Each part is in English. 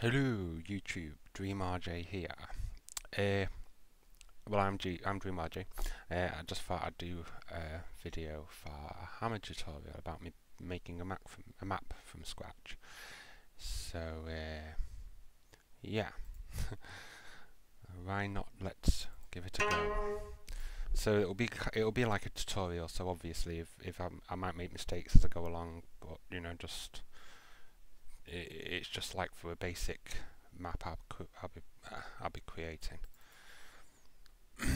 Hello YouTube, DreamRJ here. Uh, well I'm G I'm DreamRJ. Uh, I just thought I'd do a video for a hammer tutorial about me making a map from a map from scratch. So uh, yeah, why not? Let's give it a go. So it'll be it'll be like a tutorial. So obviously, if if I'm, I might make mistakes as I go along, but you know just it's just like for a basic map I'll, I'll be uh, I'll be creating.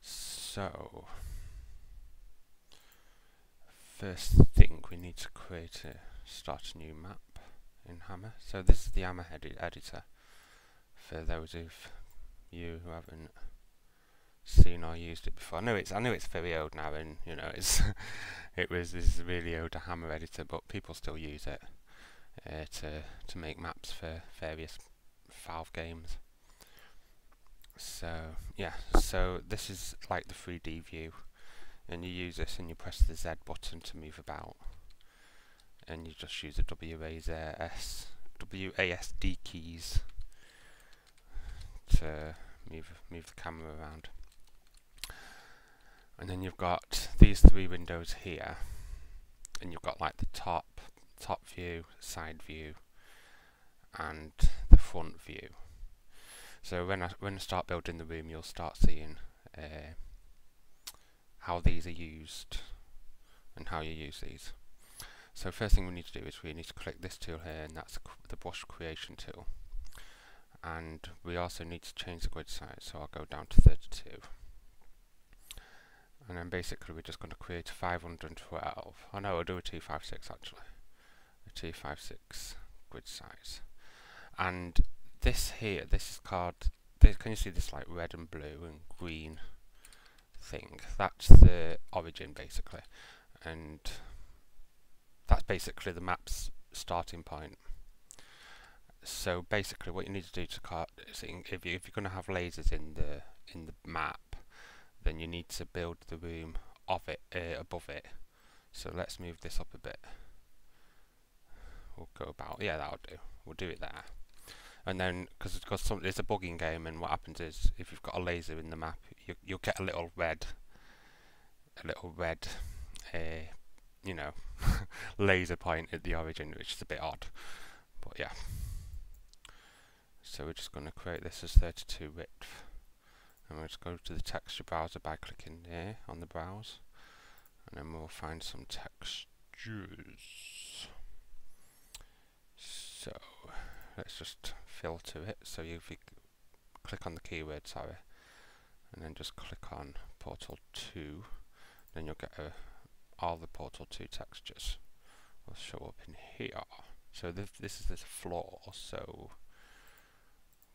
so first thing we need to create a start a new map in Hammer. So this is the Hammer edi editor for those of you who haven't seen or used it before. I know it's I know it's very old now, and you know it's it was this is a really old Hammer editor, but people still use it uh, to to make maps for various Valve games. So yeah, so this is like the 3D view, and you use this and you press the Z button to move about, and you just use the WASD WASD keys to move move the camera around and then you've got these three windows here. And you've got like the top top view side view and the front view. So when I when I start building the room you'll start seeing uh, how these are used and how you use these. So first thing we need to do is we need to click this tool here and that's the brush creation tool. And we also need to change the grid size so I'll go down to 32 and then basically we're just going to create 512 oh no we'll do a 256 actually. A 256 grid size. And this here this is called this, can you see this like red and blue and green thing? That's the origin basically. And that's basically the map's starting point. So basically what you need to do to cut if, you, if you're going to have lasers in the in the map then you need to build the room of it uh, above it. So let's move this up a bit. We'll go about yeah that'll do. We'll do it there. And then because because it's a bugging game, and what happens is if you've got a laser in the map, you you'll get a little red, a little red, uh, you know, laser point at the origin, which is a bit odd. But yeah. So we're just going to create this as 32 width and we'll just go to the texture browser by clicking there on the browse. And then we'll find some textures. So let's just filter it. So if you click on the keyword sorry and then just click on portal 2 then you'll get a, all the portal 2 textures will show up in here. So th this is the floor so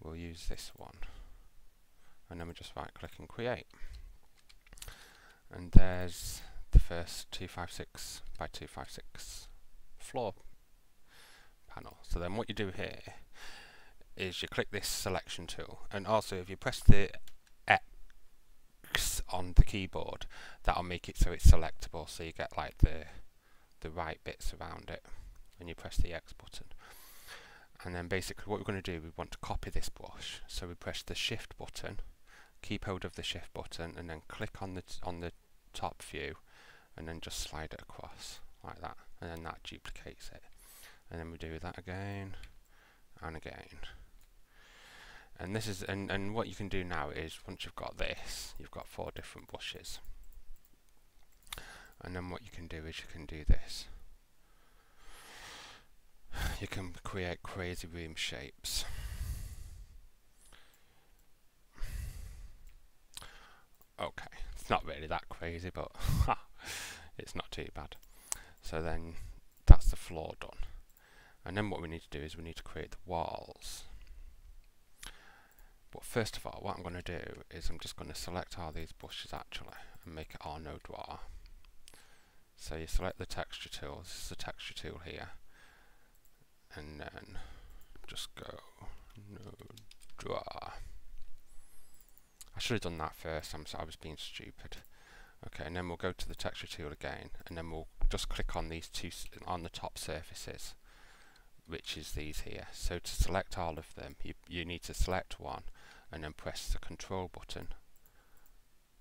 we'll use this one and then we just right click and create. And there's the first 256 by 256 floor panel. So then what you do here is you click this selection tool. And also if you press the X on the keyboard that'll make it so it's selectable. So you get like the the right bits around it when you press the X button. And then basically what we're going to do we want to copy this brush. So we press the shift button keep hold of the shift button and then click on the on the top view and then just slide it across like that and then that duplicates it. And then we do that again and again. And this is and, and what you can do now is once you've got this you've got four different brushes. And then what you can do is you can do this. You can create crazy room shapes okay, it's not really that crazy, but it's not too bad. So then that's the floor done. And then what we need to do is we need to create the walls. But first of all, what I'm going to do is I'm just going to select all these brushes actually and make it all no draw. So you select the texture tool, this is the texture tool here, and then just go no draw. I should have done that first, I'm sorry, I was being stupid. Okay, and then we'll go to the texture tool again, and then we'll just click on these two, on the top surfaces. which is these here. So to select all of them, you, you need to select one and then press the control button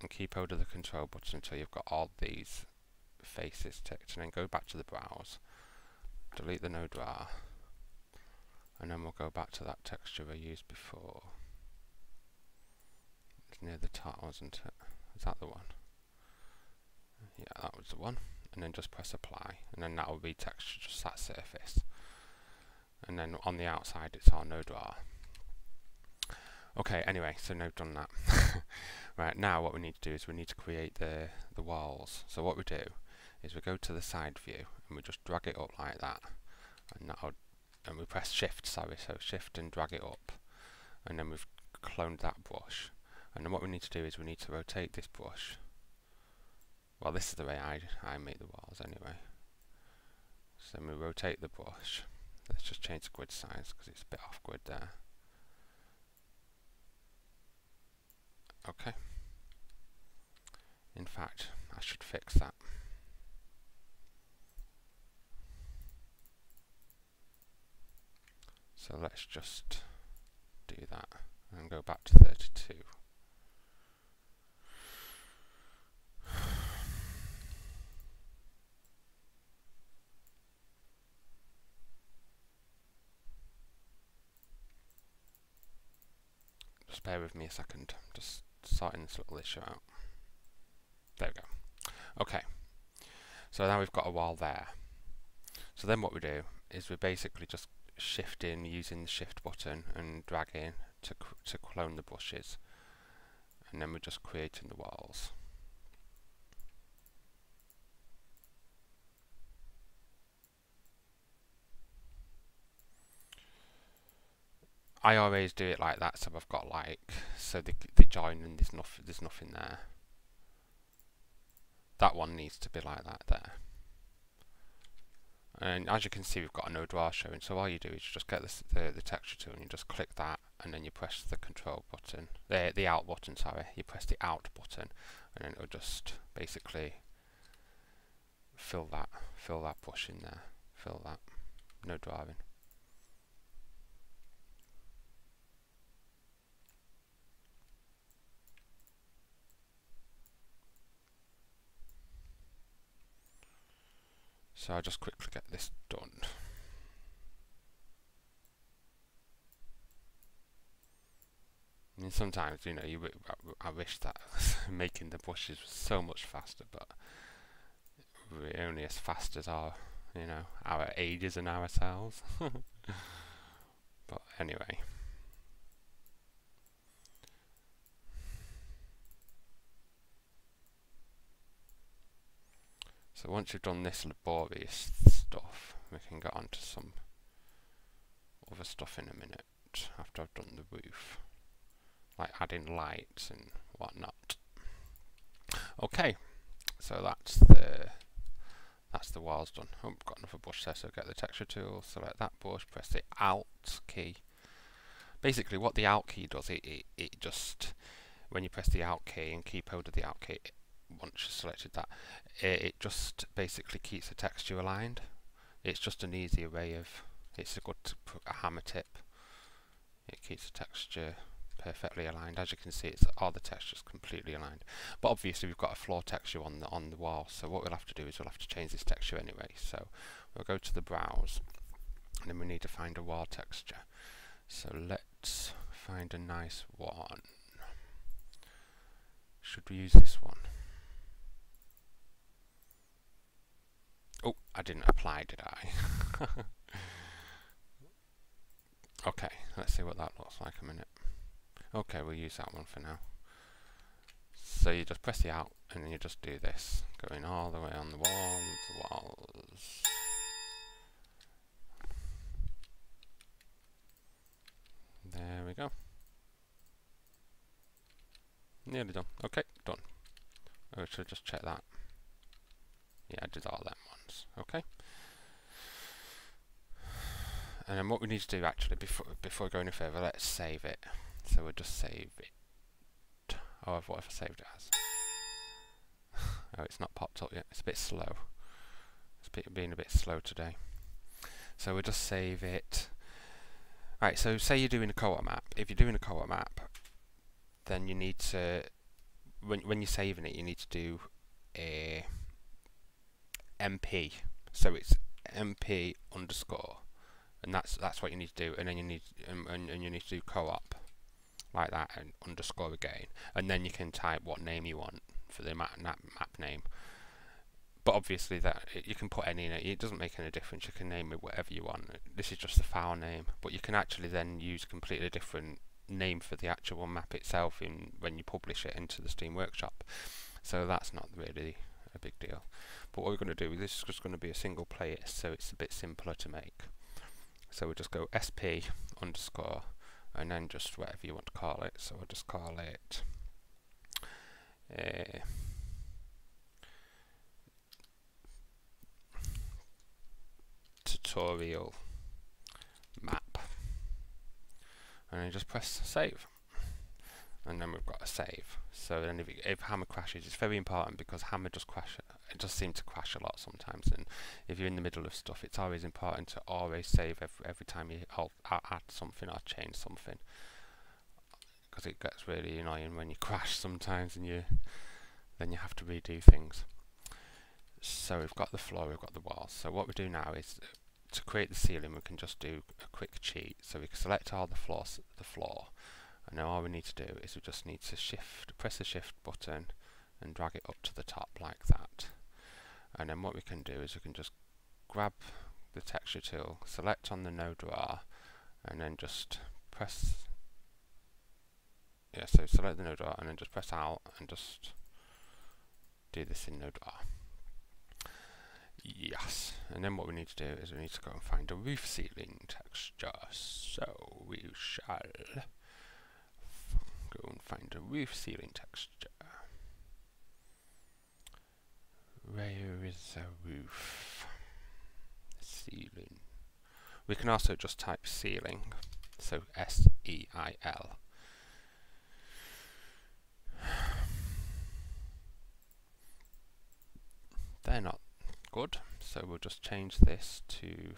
and keep hold of the control button until you've got all these faces ticked and then go back to the browse, delete the no draw and then we'll go back to that texture we used before. Near the top, wasn't it? Is that the one? Yeah, that was the one. And then just press apply, and then that will be texture just that surface. And then on the outside, it's our no draw. Okay, anyway, so now done that. right, now what we need to do is we need to create the, the walls. So what we do is we go to the side view, and we just drag it up like that. And that'll and we press shift sorry so shift and drag it up and then we've cloned that brush and then what we need to do is we need to rotate this brush. Well this is the way I, I make the walls anyway. So we rotate the brush. Let's just change the grid size because it's a bit off grid there. Okay. In fact I should fix that. So let's just do that and go back to 32. Bear with me a second, just sorting this little issue out. There we go. Okay, so now we've got a wall there. So then what we do is we're basically just shifting using the shift button and dragging to, to clone the brushes and then we're just creating the walls. I always do it like that so I've got like so the the join and there's nothing there's nothing there. That one needs to be like that there. And as you can see we've got a no draw showing so all you do is you just get this, the, the texture tool and you just click that and then you press the control button the, the Alt button sorry. You press the Alt button and then it'll just basically fill that fill that brush in there fill that node driving So I'll just quickly get this done. Mean, sometimes, you know, you I wish that making the brushes was so much faster, but we're only as fast as our, you know, our ages and ourselves. but anyway. So once you've done this laborious stuff, we can get on to some other stuff in a minute after I've done the roof. Like adding lights and whatnot. Okay, so that's the that's the walls done. Oh, I've got another brush there, so get the texture tool, select that brush, press the Alt key. Basically what the Alt key does, it, it, it just, when you press the Alt key and keep hold of the Alt key, once you've selected that, it, it just basically keeps the texture aligned. It's just an easier way of, it's a good a hammer tip. It keeps the texture perfectly aligned. As you can see, it's all the textures completely aligned. But obviously, we've got a floor texture on the on the wall. So what we'll have to do is we'll have to change this texture anyway. So we'll go to the browse, and then we need to find a wall texture. So let's find a nice one. Should we use this one? Oh, I didn't apply, did I? okay, let's see what that looks like a minute. Okay, we'll use that one for now. So you just press the out and then you just do this, going all the way on the walls, walls. There we go. Nearly done. Okay, done. Oh, I should just check that. Yeah, I did all them Okay. And then what we need to do actually before before going any further, let's save it. So we'll just save it. Oh, what if I saved it as? oh, it's not popped up yet. It's a bit slow. It's being a bit slow today. So we'll just save it. Right, so say you're doing a co-op map. If you're doing a co-op map, then you need to, when, when you're saving it, you need to do a MP. So it's MP underscore, and that's that's what you need to do. And then you need um, and, and you need to do co-op like that and underscore again, and then you can type what name you want for the map, map, map name. But obviously that it, you can put any in it. It doesn't make any difference. You can name it whatever you want. This is just the file name, but you can actually then use completely different name for the actual map itself in when you publish it into the Steam Workshop. So that's not really a big deal. But what we're going to do, is this is just going to be a single player, so it's a bit simpler to make. So we just go sp underscore and then just whatever you want to call it. So we'll just call it uh, tutorial map and then just press save and then we've got a save. So then if, if hammer crashes it's very important because hammer does crash it does seem to crash a lot sometimes. And if you're in the middle of stuff it's always important to always save every, every time you add something or change something. Because it gets really annoying when you crash sometimes and you then you have to redo things. So we've got the floor we've got the walls. So what we do now is uh, to create the ceiling we can just do a quick cheat. So we can select all the floors the floor and now all we need to do is we just need to shift press the shift button and drag it up to the top like that. And then what we can do is we can just grab the texture tool select on the node R and then just press yeah so select the node R and then just press out and just do this in node R Yes, and then what we need to do is we need to go and find a roof ceiling texture. So we shall go and find a roof ceiling texture. Where is a roof? Ceiling. We can also just type ceiling, so S-E-I-L. They're not good. So we'll just change this to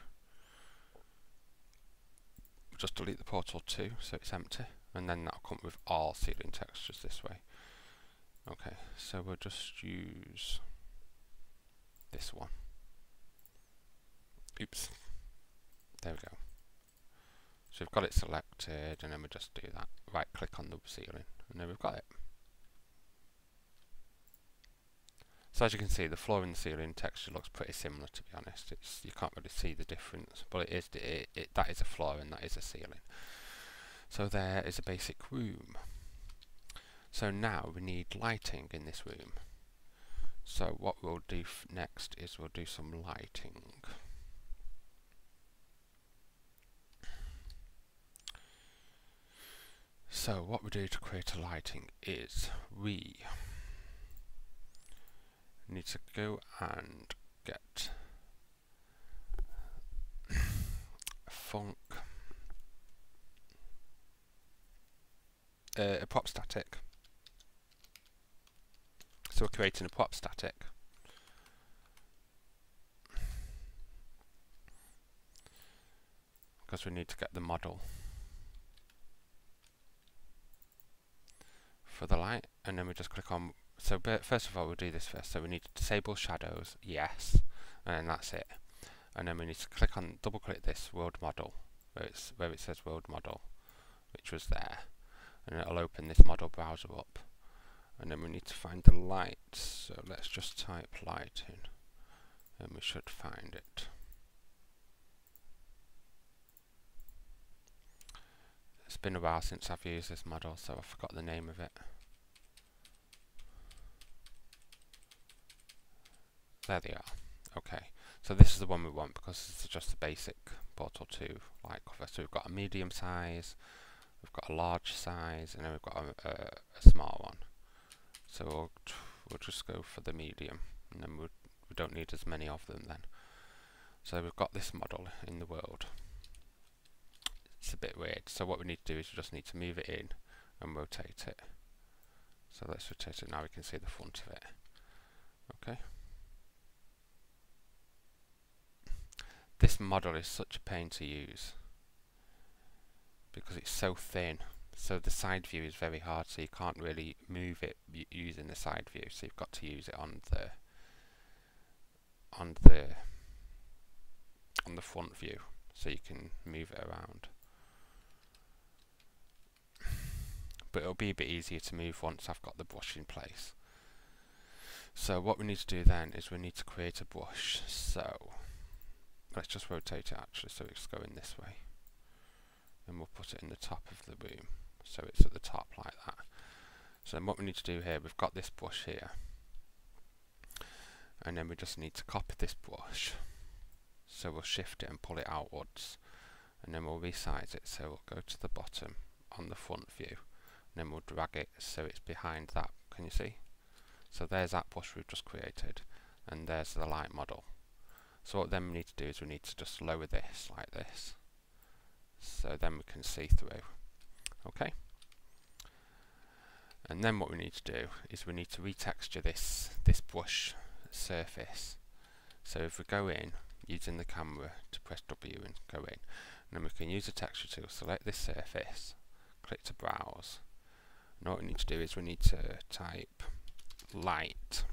just delete the portal 2 so it's empty and then that'll come with all ceiling textures this way. Okay, so we'll just use this one. Oops. There we go. So we've got it selected and then we just do that. Right click on the ceiling and then we've got it. So as you can see, the floor and the ceiling texture looks pretty similar. To be honest, it's you can't really see the difference, but it is it, it, that is a floor and that is a ceiling. So there is a basic room. So now we need lighting in this room. So what we'll do next is we'll do some lighting. So what we do to create a lighting is we need to go and get uh, a prop static. So we're creating a prop static. Because we need to get the model for the light and then we just click on so first of all we'll do this first so we need to disable shadows yes and that's it and then we need to click on double click this world model where, it's, where it says world model which was there and it'll open this model browser up. And then we need to find the light. So let's just type light in. And we should find it. It's been a while since I've used this model so I forgot the name of it. There they are. Okay, so this is the one we want because this is just a basic Portal 2 light cover. So we've got a medium size, we've got a large size, and then we've got a, a, a small one. So we'll, we'll just go for the medium, and then we'll, we don't need as many of them then. So we've got this model in the world. It's a bit weird. So what we need to do is we just need to move it in and rotate it. So let's rotate it now. We can see the front of it. Okay. this model is such a pain to use because it's so thin. So the side view is very hard so you can't really move it using the side view. So you've got to use it on the on the on the front view so you can move it around. But it'll be a bit easier to move once I've got the brush in place. So what we need to do then is we need to create a brush. So let's just rotate it actually so it's going this way and we'll put it in the top of the room. So it's at the top like that. So what we need to do here we've got this brush here. And then we just need to copy this brush. So we'll shift it and pull it outwards. And then we'll resize it. So we'll go to the bottom on the front view. And then we'll drag it so it's behind that. Can you see? So there's that brush we've just created. And there's the light model. So what then we need to do is we need to just lower this like this so then we can see through. Okay. And then what we need to do is we need to retexture this this brush surface. So if we go in using the camera to press W and go in and then we can use the texture tool select this surface click to browse. And what we need to do is we need to type light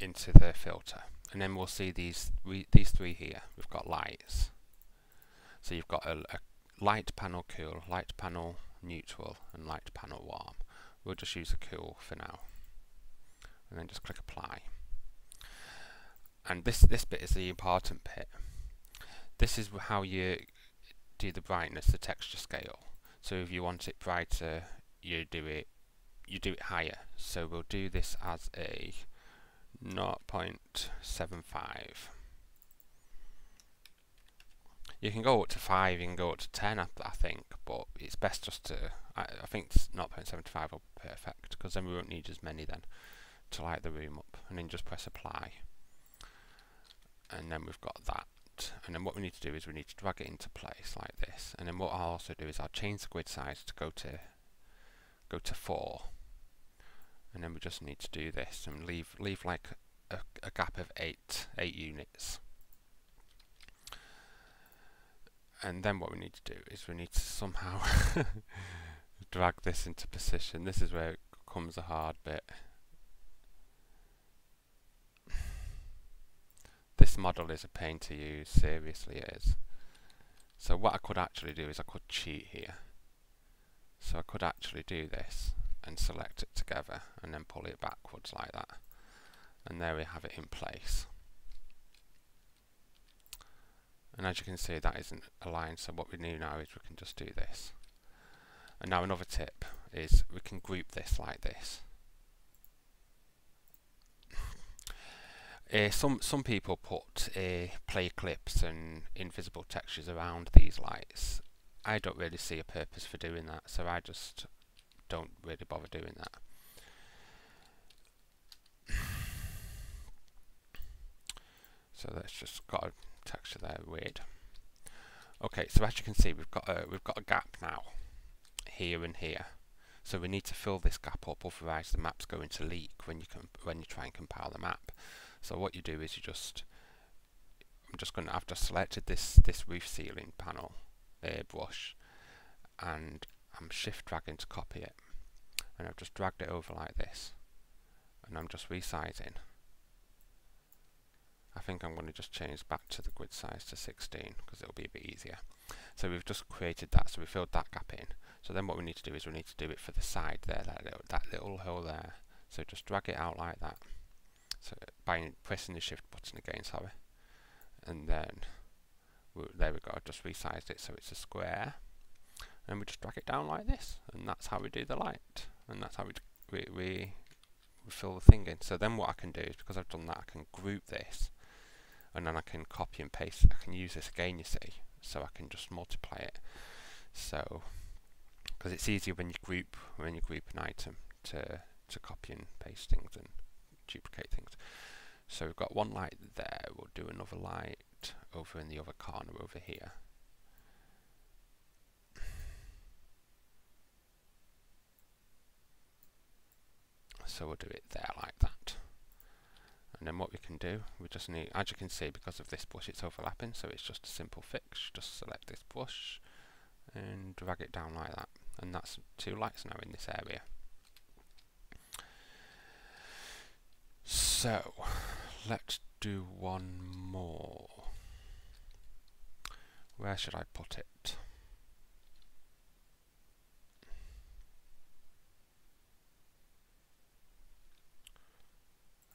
into the filter and then we'll see these these three here. We've got lights. So you've got a, a light panel cool light panel neutral and light panel warm. We'll just use a cool for now. And then just click apply. And this this bit is the important bit. This is how you do the brightness the texture scale. So if you want it brighter you do it you do it higher. So we'll do this as a 0.75 you can go up to 5 you can go up to 10 I, I think but it's best just to I, I think 0.75 will be perfect because then we won't need as many then to light the room up and then just press apply. And then we've got that. And then what we need to do is we need to drag it into place like this. And then what I'll also do is I'll change the grid size to go to go to 4 and then we just need to do this and leave leave like a, a gap of 8 8 units. And then what we need to do is we need to somehow drag this into position. This is where it comes a hard bit. This model is a pain to use, seriously it is. So what I could actually do is I could cheat here. So I could actually do this and select it together and then pull it backwards like that. And there we have it in place. And as you can see that isn't aligned so what we do now is we can just do this. And now another tip is we can group this like this. Uh, some some people put uh, play clips and invisible textures around these lights. I don't really see a purpose for doing that, so I just don't really bother doing that. so that's just got a texture there, weird. Okay, so as you can see, we've got a we've got a gap now here and here. So we need to fill this gap up, otherwise the map's going to leak when you can when you try and compile the map. So what you do is you just, I'm just going to, I've just selected this, this roof ceiling panel uh, brush and I'm shift dragging to copy it and I've just dragged it over like this and I'm just resizing. I think I'm going to just change back to the grid size to 16 because it'll be a bit easier. So we've just created that, so we filled that gap in. So then what we need to do is we need to do it for the side there, that little, that little hole there. So just drag it out like that. So by pressing the shift button again, sorry. And then, there we go, I've just resized it so it's a square. And we just drag it down like this. And that's how we do the light. And that's how we, we, we, fill the thing in. So then what I can do is, because I've done that, I can group this. And then I can copy and paste I can use this again, you see. So I can just multiply it. So, because it's easier when you group, when you group an item to, to copy and paste things and duplicate things. So we've got one light there, we'll do another light over in the other corner over here. So we'll do it there like that. And then what we can do, we just need, as you can see, because of this brush, it's overlapping, so it's just a simple fix. Just select this brush and drag it down like that. And that's two lights now in this area. So, let's do one more. Where should I put it?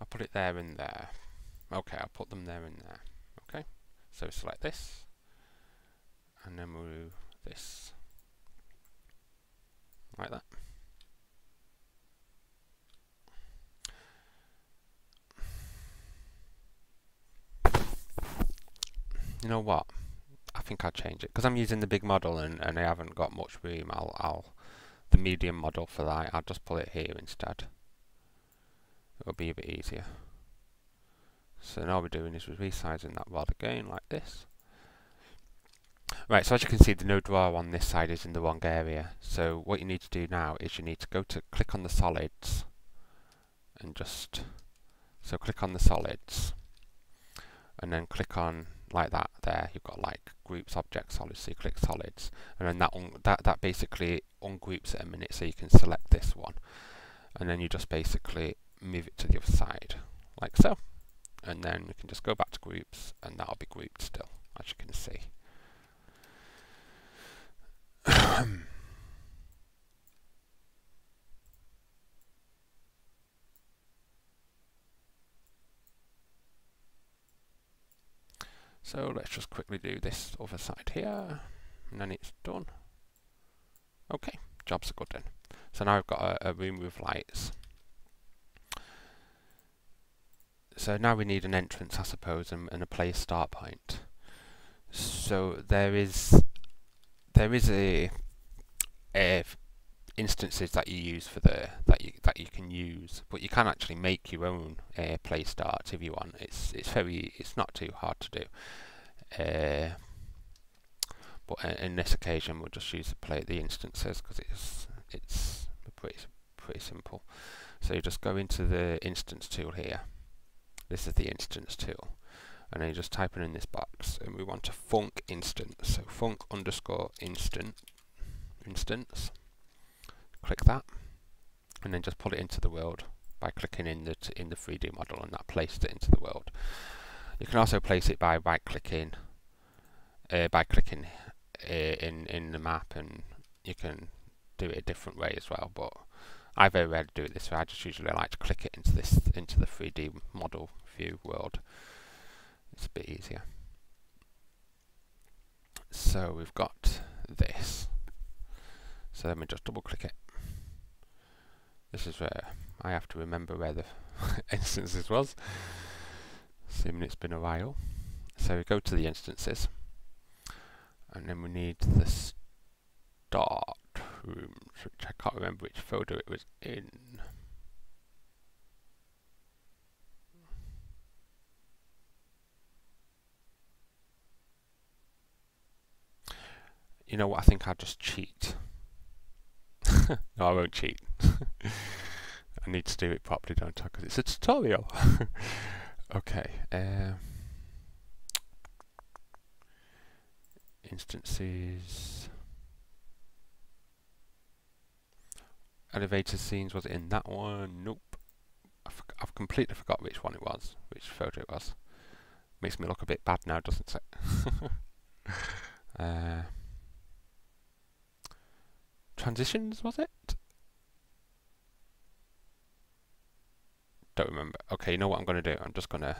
I'll put it there and there. Okay, I'll put them there and there. Okay, so select this, and then we'll do this, like that. You know what? I think I'll change it because I'm using the big model and, and I haven't got much room. I'll, I'll the medium model for that. I'll just put it here instead it'll be a bit easier. So now we're doing is we're resizing that rod again like this. Right, so as you can see the no drawer on this side is in the wrong area. So what you need to do now is you need to go to click on the solids and just so click on the solids and then click on like that there you've got like groups object solids so you click solids and then that that that basically ungroups it a minute so you can select this one and then you just basically move it to the other side, like so. And then we can just go back to groups, and that'll be grouped still, as you can see. so let's just quickly do this other side here, and then it's done. Okay, jobs are good then. So now I've got a, a room with lights. So now we need an entrance, I suppose, and, and a place start point. So there is there is a, a instances that you use for the that you that you can use, but you can actually make your own uh, play start if you want. It's it's very it's not too hard to do. Uh, but in this occasion, we'll just use the play the instances because it's it's pretty pretty simple. So you just go into the instance tool here this is the instance tool. And then you just type it in this box. And we want a func instance. So func underscore instant instance. Click that. And then just put it into the world by clicking in the in the 3D model and that placed it into the world. You can also place it by right clicking uh, by clicking uh, in in the map and you can do it a different way as well but I very rarely do it this way. I just usually like to click it into this into the 3D model view world. It's a bit easier. So we've got this. So let me just double click it. This is where I have to remember where the instances was. Assuming it's been a while. So we go to the instances. And then we need the start rooms, which I can't remember which folder it was in. You know what, I think I'll just cheat. no, I won't cheat. I need to do it properly, don't I? Because it's a tutorial. okay. Uh, instances. Elevator scenes was it in that one? Nope. I've, I've completely forgot which one it was, which photo it was. Makes me look a bit bad now, doesn't it? uh, transitions, was it? Don't remember. Okay, you know what I'm going to do? I'm just going to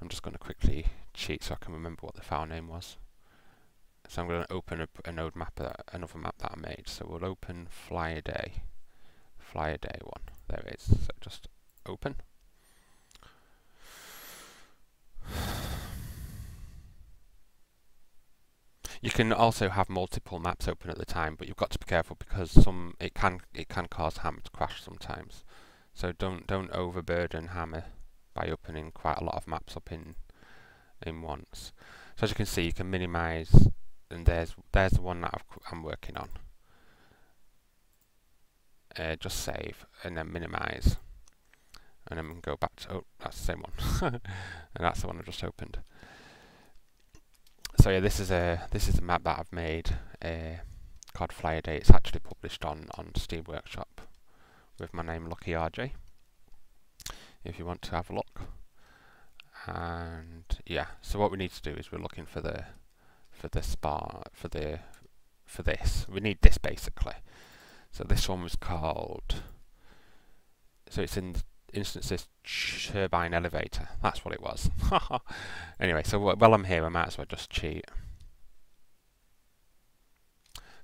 I'm just going to quickly cheat so I can remember what the file name was. So I'm going to open a, node map, uh, another map that I made. So we'll open Flyer Day flyer day one. There it is. So just open. You can also have multiple maps open at the time, but you've got to be careful because some it can it can cause Hammer to crash sometimes. So don't don't overburden Hammer by opening quite a lot of maps up in in once. So as you can see, you can minimize, and there's there's the one that i am working on uh, just save and then minimize and then go back to, oh, that's the same one, and that's the one I just opened. So yeah, this is a this is a map that I've made uh, called Flyer Day. It's actually published on on Steam Workshop with my name LuckyRJ. If you want to have a look, and yeah, so what we need to do is we're looking for the for the spa for the for this. We need this basically. So this one was called. So it's in instances turbine elevator. That's what it was. anyway, so while I'm here, I might as well just cheat.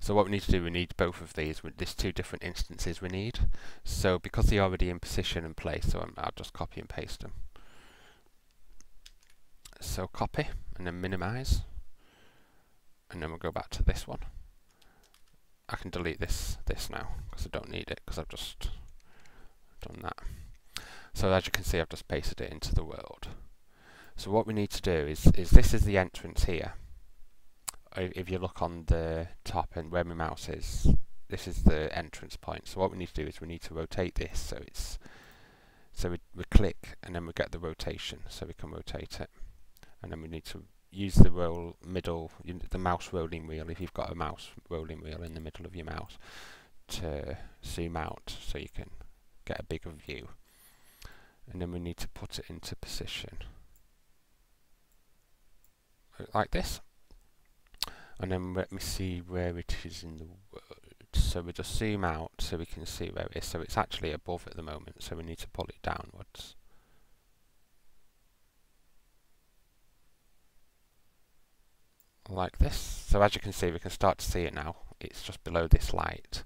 So what we need to do, we need both of these. There's two different instances we need. So because they're already in position and place, so I'll just copy and paste them. So copy and then minimize. And then we'll go back to this one. I can delete this this now because I don't need it because I've just done that. So as you can see I've just pasted it into the world. So what we need to do is, is this is the entrance here. If you look on the top and where my mouse is, this is the entrance point. So what we need to do is we need to rotate this so it's so we, we click and then we get the rotation so we can rotate it and then we need to use the roll middle, the mouse rolling wheel, if you've got a mouse rolling wheel in the middle of your mouse, to zoom out so you can get a bigger view. And then we need to put it into position. Like this. And then let me see where it is in the world. So we just zoom out so we can see where it is. So it's actually above at the moment, so we need to pull it downwards. Like this. So as you can see, we can start to see it now. It's just below this light.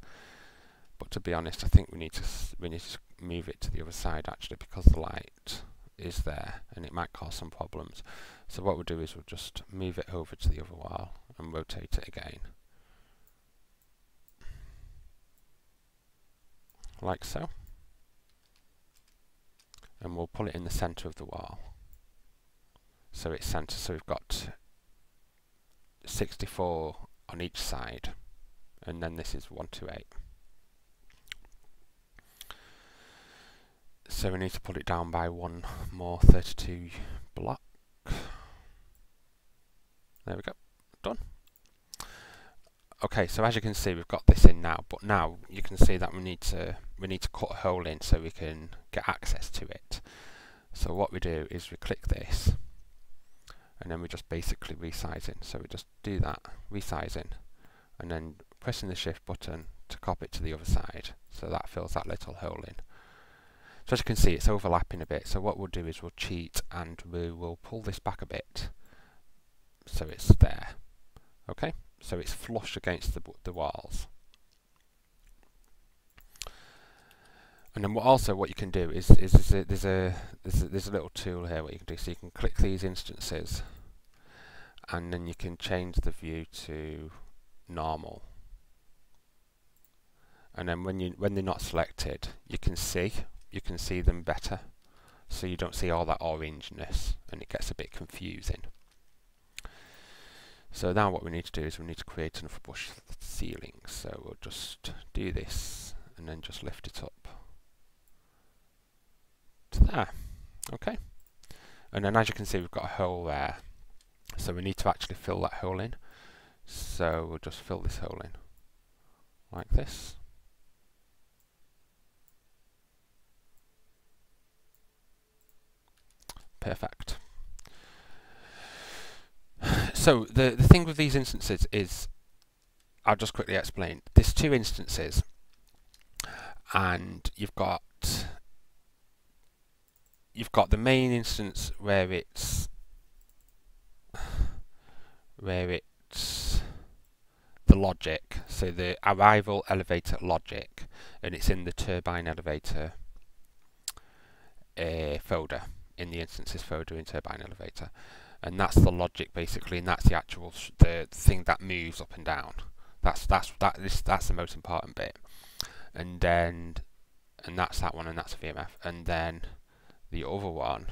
But to be honest, I think we need to we need to move it to the other side actually because the light is there and it might cause some problems. So what we'll do is we'll just move it over to the other wall and rotate it again. Like so. And we'll pull it in the centre of the wall. So it's centre, so we've got 64 on each side and then this is 128 so we need to put it down by one more 32 block. There we go. Done. Okay so as you can see we've got this in now but now you can see that we need to we need to cut a hole in so we can get access to it. So what we do is we click this and then we just basically resizing. So we just do that, resizing, and then pressing the shift button to copy it to the other side. So that fills that little hole in. So as you can see, it's overlapping a bit. So what we'll do is we'll cheat and we will pull this back a bit so it's there. Okay, so it's flush against the, the walls. And then also what you can do is, is, is a, there's a there's a there's a little tool here what you can do. So you can click these instances, and then you can change the view to normal. And then when you when they're not selected, you can see you can see them better, so you don't see all that orangeness, and it gets a bit confusing. So now what we need to do is we need to create another brush ceiling. So we'll just do this and then just lift it up to there. Okay. And then as you can see, we've got a hole there. So we need to actually fill that hole in. So we'll just fill this hole in like this. Perfect. So the, the thing with these instances is, I'll just quickly explain. There's two instances and you've got you've got the main instance where it's where it's the logic, so the arrival elevator logic, and it's in the turbine elevator uh, folder, in the instances folder in turbine elevator, and that's the logic basically, and that's the actual the thing that moves up and down. That's that's that this that's the most important bit, and then and that's that one, and that's a VMF, and then the other one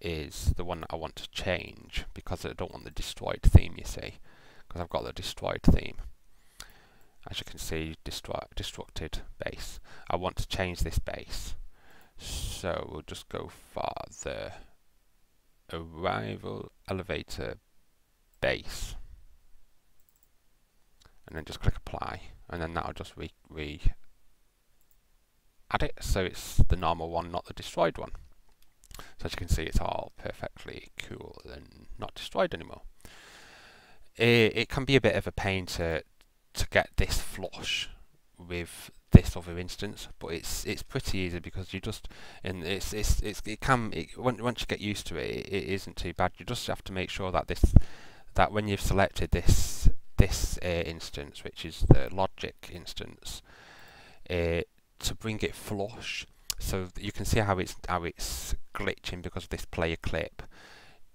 is the one that I want to change because I don't want the destroyed theme, you see, because I've got the destroyed theme. As you can see, destru destructed base. I want to change this base. So we'll just go for the arrival elevator base and then just click apply and then that'll just re, re add it so it's the normal one not the destroyed one. So as you can see it's all perfectly cool and not destroyed anymore. It, it can be a bit of a pain to to get this flush with this other instance but it's it's pretty easy because you just and it's it's, it's it can it, once you get used to it, it it isn't too bad. You just have to make sure that this that when you've selected this this uh, instance which is the logic instance uh, to bring it flush so you can see how it's how it's glitching because of this player clip.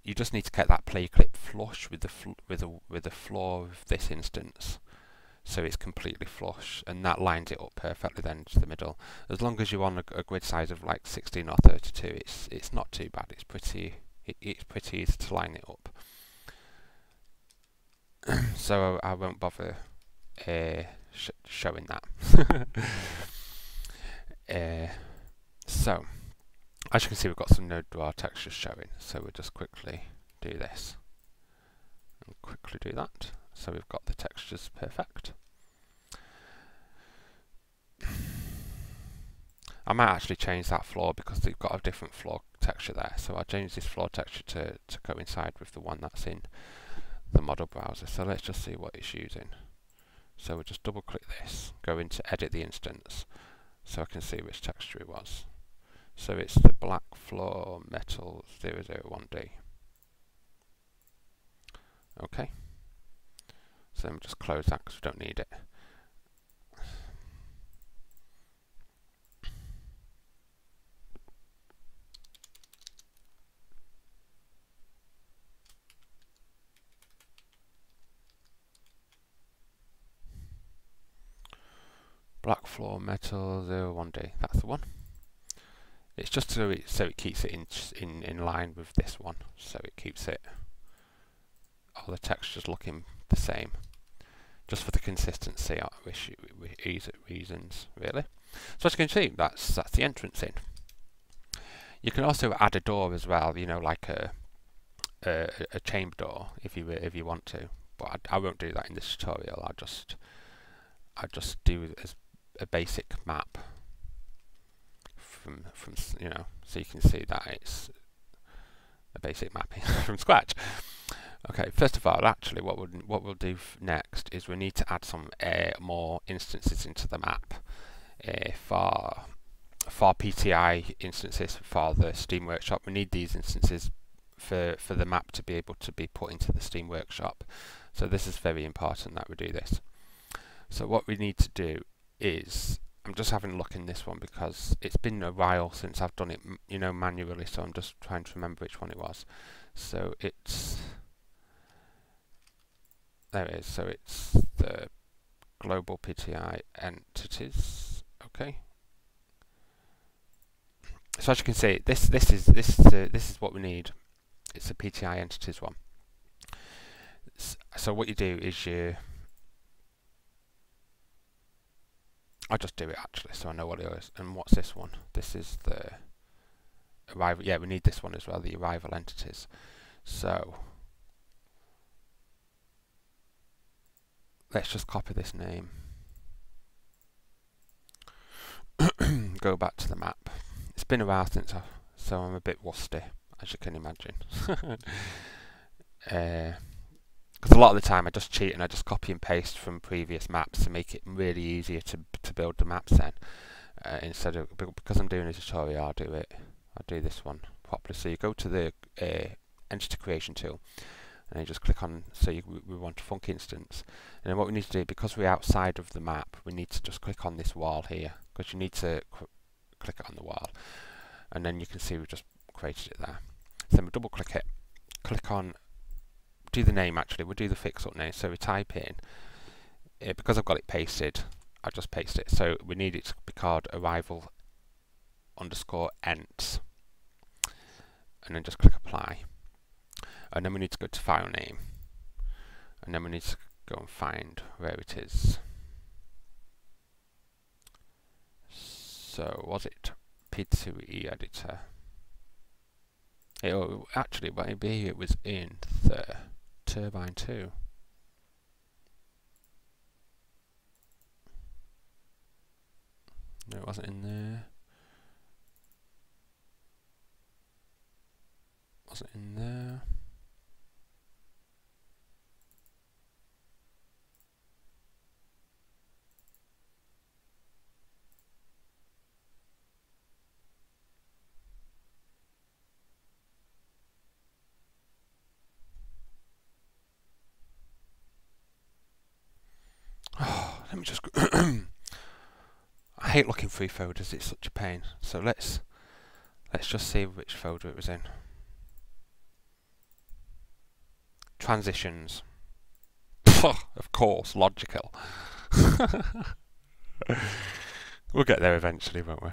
You just need to get that player clip flush with the with the with the floor of this instance. So it's completely flush and that lines it up perfectly then to the middle. As long as you're on a, a grid size of like 16 or 32 it's it's not too bad. It's pretty it, it's pretty easy to line it up. So I, I, won't bother uh, sh showing that uh, so as you can see we've got some no draw textures showing so we'll just quickly do this and quickly do that so we've got the textures perfect. I might actually change that floor because they've got a different floor texture there. So I'll change this floor texture to, to coincide with the one that's in the model browser. So let's just see what it's using. So we'll just double click this, go into edit the instance so I can see which texture it was. So it's the black floor metal 001D. Okay. So then we just close that because we don't need it. Black floor metal 01D, that's the one. It's just so it, so it keeps it in, in, in line with this one, so it keeps it all the textures looking the same just for the consistency I wish ease it reasons, really. So as you can see, that's that's the entrance in. You can also add a door as well, you know, like a a, a chamber door if you if you want to. But I, I won't do that in this tutorial. I'll just I just do as a basic map from from you know, so you can see that it's a basic mapping from scratch. Okay, first of all, actually, what we'll, what we'll do next is we need to add some uh, more instances into the map uh, for for PTI instances for the Steam Workshop. We need these instances for for the map to be able to be put into the Steam Workshop. So this is very important that we do this. So what we need to do is I'm just having a look in this one because it's been a while since I've done it, you know, manually. So I'm just trying to remember which one it was. So it's there it is. So it's the global PTI entities. Okay. So as you can see, this this is this is uh, this is what we need. It's a PTI entities one. So what you do is you. I'll just do it actually, so I know what it is. And what's this one? This is the arrival. Yeah, we need this one as well. The arrival entities. So let's just copy this name. Go back to the map. It's been a while since I, so I'm a bit rusty, as you can imagine. Uh, Because a lot of the time I just cheat and I just copy and paste from previous maps to make it really easier to to build the maps then. Uh, instead of because I'm doing a tutorial, I'll do it. I'll do this one properly. So you go to the uh, entity creation tool and you just click on, so you, we want a func instance. And then what we need to do, because we're outside of the map, we need to just click on this wall here, because you need to click it on the wall. And then you can see we've just created it there. So then we double click it, click on, do the name actually, we'll do the fix up name. So we type in, uh, because I've got it pasted, I'll just paste it. So we need it to be called arrival underscore ents. And then just click apply and then we need to go to file name and then we need to go and find where it is so was it P2E editor. It, oh, actually, maybe it was in the Turbine 2. No, it wasn't in there. Wasn't in there. Oh, let me just I hate looking through folders, it's such a pain. So let's let's just see which folder it was in. Transitions. of course, logical. we'll get there eventually, won't we?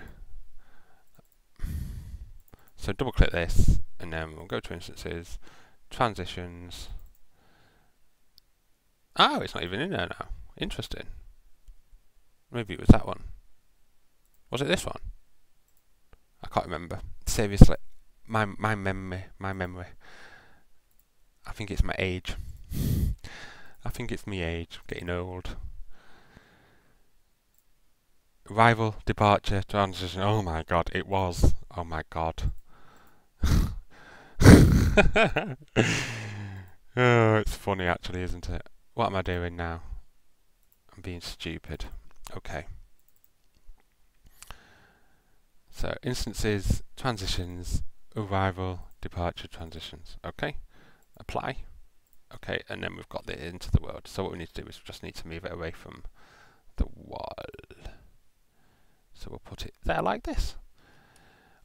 So double click this and then we'll go to instances, transitions. Oh, it's not even in there now. Interesting. Maybe it was that one. Was it this one? I can't remember. Seriously, my my memory, my memory. I think it's my age. I think it's me age, getting old. Rival, departure, transition. Oh my god, it was. Oh my god. oh, it's funny actually, isn't it? What am I doing now? I'm being stupid. Okay. So instances, transitions, arrival, departure, transitions. Okay, apply. Okay, and then we've got it into the world. So what we need to do is we just need to move it away from the wall. So we'll put it there like this.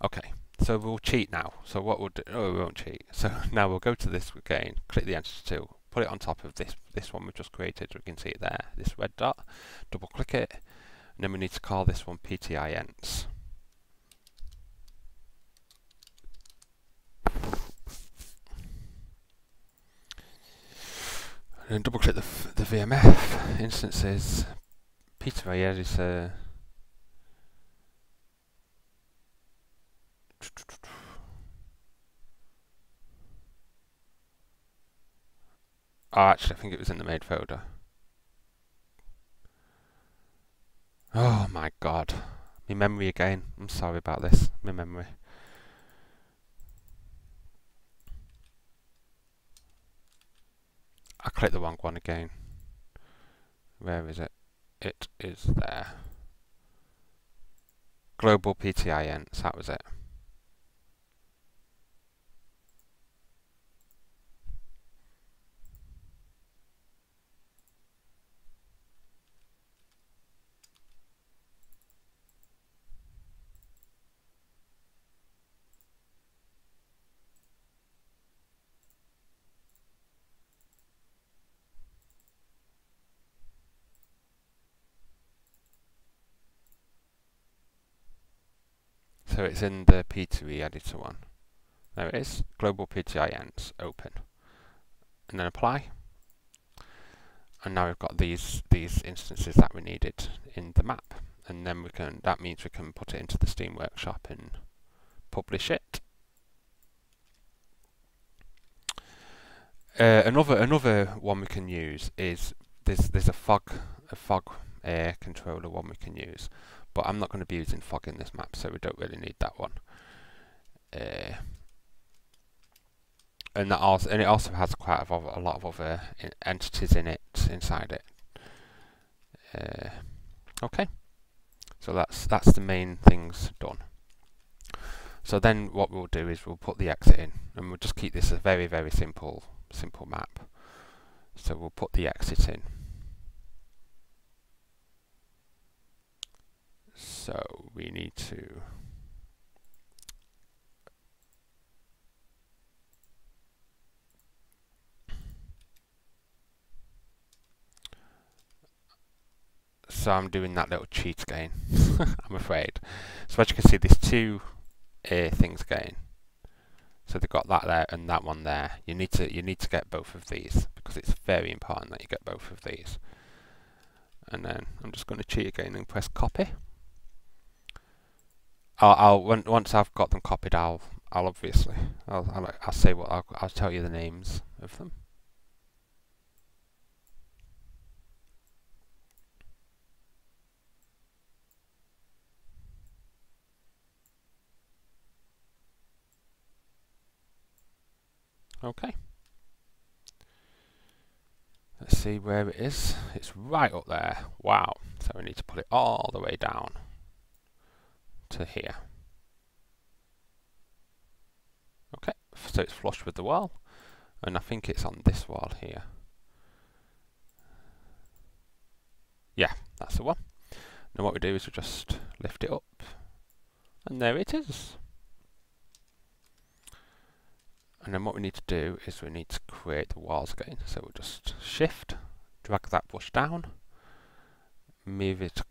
Okay, so we'll cheat now. So what we'll do, oh we won't cheat. So now we'll go to this again, click the entity tool, put it on top of this this one we've just created. We can see it there, this red dot. Double click it, and then we need to call this one PTIents. And double click the, the VMF instances, Peter editor. Oh, actually, I think it was in the made folder. Oh my god. My memory again. I'm sorry about this. My memory. I clicked the wrong one again. Where is it? It is there. Global PTIents, that was it. So it's in the P2E editor one. There it is, global PTIents, open. And then apply. And now we've got these these instances that we needed in the map. And then we can that means we can put it into the Steam Workshop and publish it. Uh, another another one we can use is there's there's a fog a fog air controller one we can use but I'm not going to be using fog in this map so we don't really need that one. Uh, and that also and it also has quite a, a lot of other entities in it inside it. Uh, okay. So that's that's the main things done. So then what we'll do is we'll put the exit in and we'll just keep this a very very simple simple map. So we'll put the exit in So we need to so I'm doing that little cheat again, I'm afraid. So as you can see, there's two uh, things again. So they've got that there and that one there. You need to you need to get both of these because it's very important that you get both of these. And then I'm just going to cheat again and press copy. I'll, I'll once I've got them copied, I'll I'll obviously I'll I'll, I'll say what I'll, I'll tell you the names of them. Okay. Let's see where it is. It's right up there. Wow. So we need to put it all the way down to here. Okay, so it's flush with the wall. And I think it's on this wall here. Yeah, that's the one. Now what we do is we just lift it up. And there it is. And then what we need to do is we need to create the walls again. So we'll just shift, drag that brush down, move it,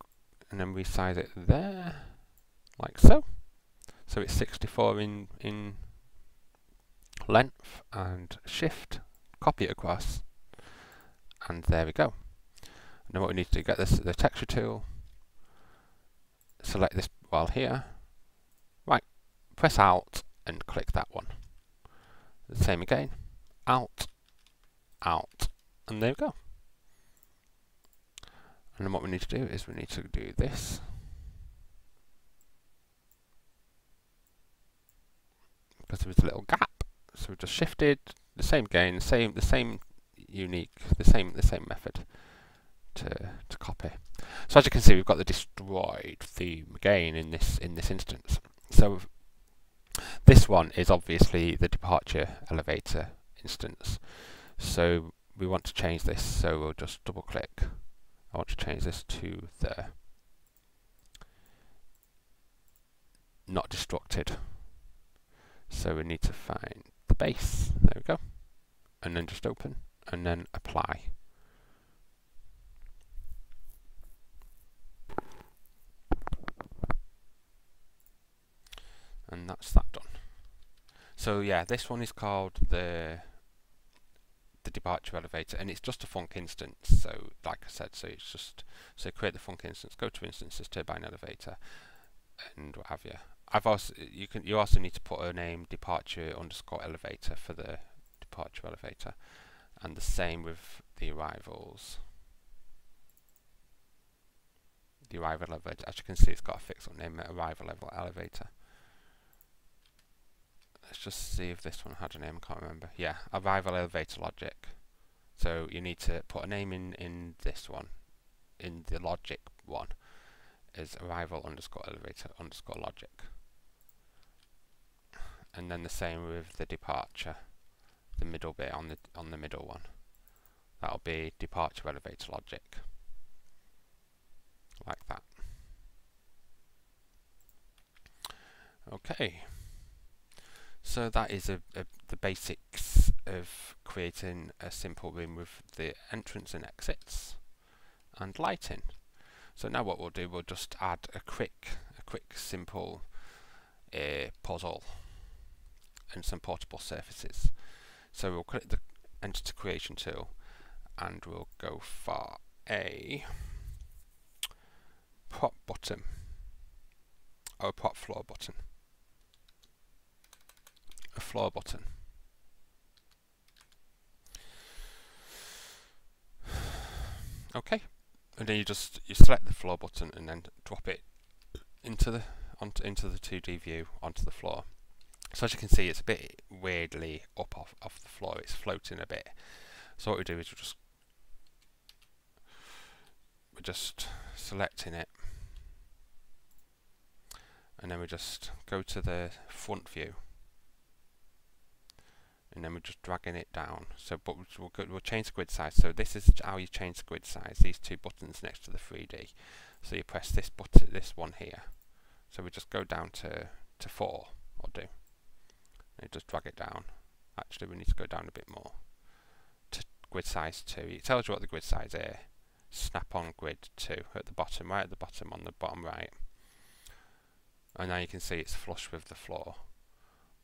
and then resize it there, like so. So it's 64 in, in length, and shift, copy it across, and there we go. Now what we need to get this the texture tool, select this wall here, right, press Alt and click that one. The same again. Out, out, and there we go. And then what we need to do is we need to do this. Because there was a little gap. So we just shifted the same again, the same the same unique the same the same method to to copy. So as you can see we've got the destroyed theme again in this in this instance. So this one is obviously the departure elevator instance. So we want to change this, so we'll just double click. I want to change this to the not destructed. So we need to find the base, there we go, and then just open, and then apply. and that's that done. So yeah, this one is called the the departure elevator, and it's just a func instance. So like I said, so it's just so create the func instance, go to instances, turbine elevator, and what have you. I've also you can you also need to put a name departure underscore elevator for the departure elevator, and the same with the arrivals. The arrival elevator, as you can see, it's got a fixed name, arrival level elevator let's just see if this one had a name, I can't remember. Yeah, arrival elevator logic. So you need to put a name in, in this one, in the logic one, is arrival underscore elevator underscore logic. And then the same with the departure, the middle bit on the on the middle one. That'll be departure elevator logic. Like that. Okay. So that is a, a, the basics of creating a simple room with the entrance and exits and lighting. So now what we'll do, we'll just add a quick, a quick simple uh, puzzle and some portable surfaces. So we'll click the Entity Creation tool and we'll go for a prop button or oh, prop floor button a floor button. Okay, and then you just you select the floor button and then drop it into the onto into the 2D view onto the floor. So as you can see, it's a bit weirdly up off off the floor. It's floating a bit. So what we do is we just we're just selecting it, and then we just go to the front view and then we're just dragging it down. So, but we'll, go, we'll change the grid size. So this is how you change the grid size. These two buttons next to the 3D. So you press this button, this one here. So we just go down to to four, or do, just drag it down. Actually, we need to go down a bit more to grid size two. It tells you what the grid size is. Snap on grid two at the bottom, right at the bottom on the bottom right. And now you can see it's flush with the floor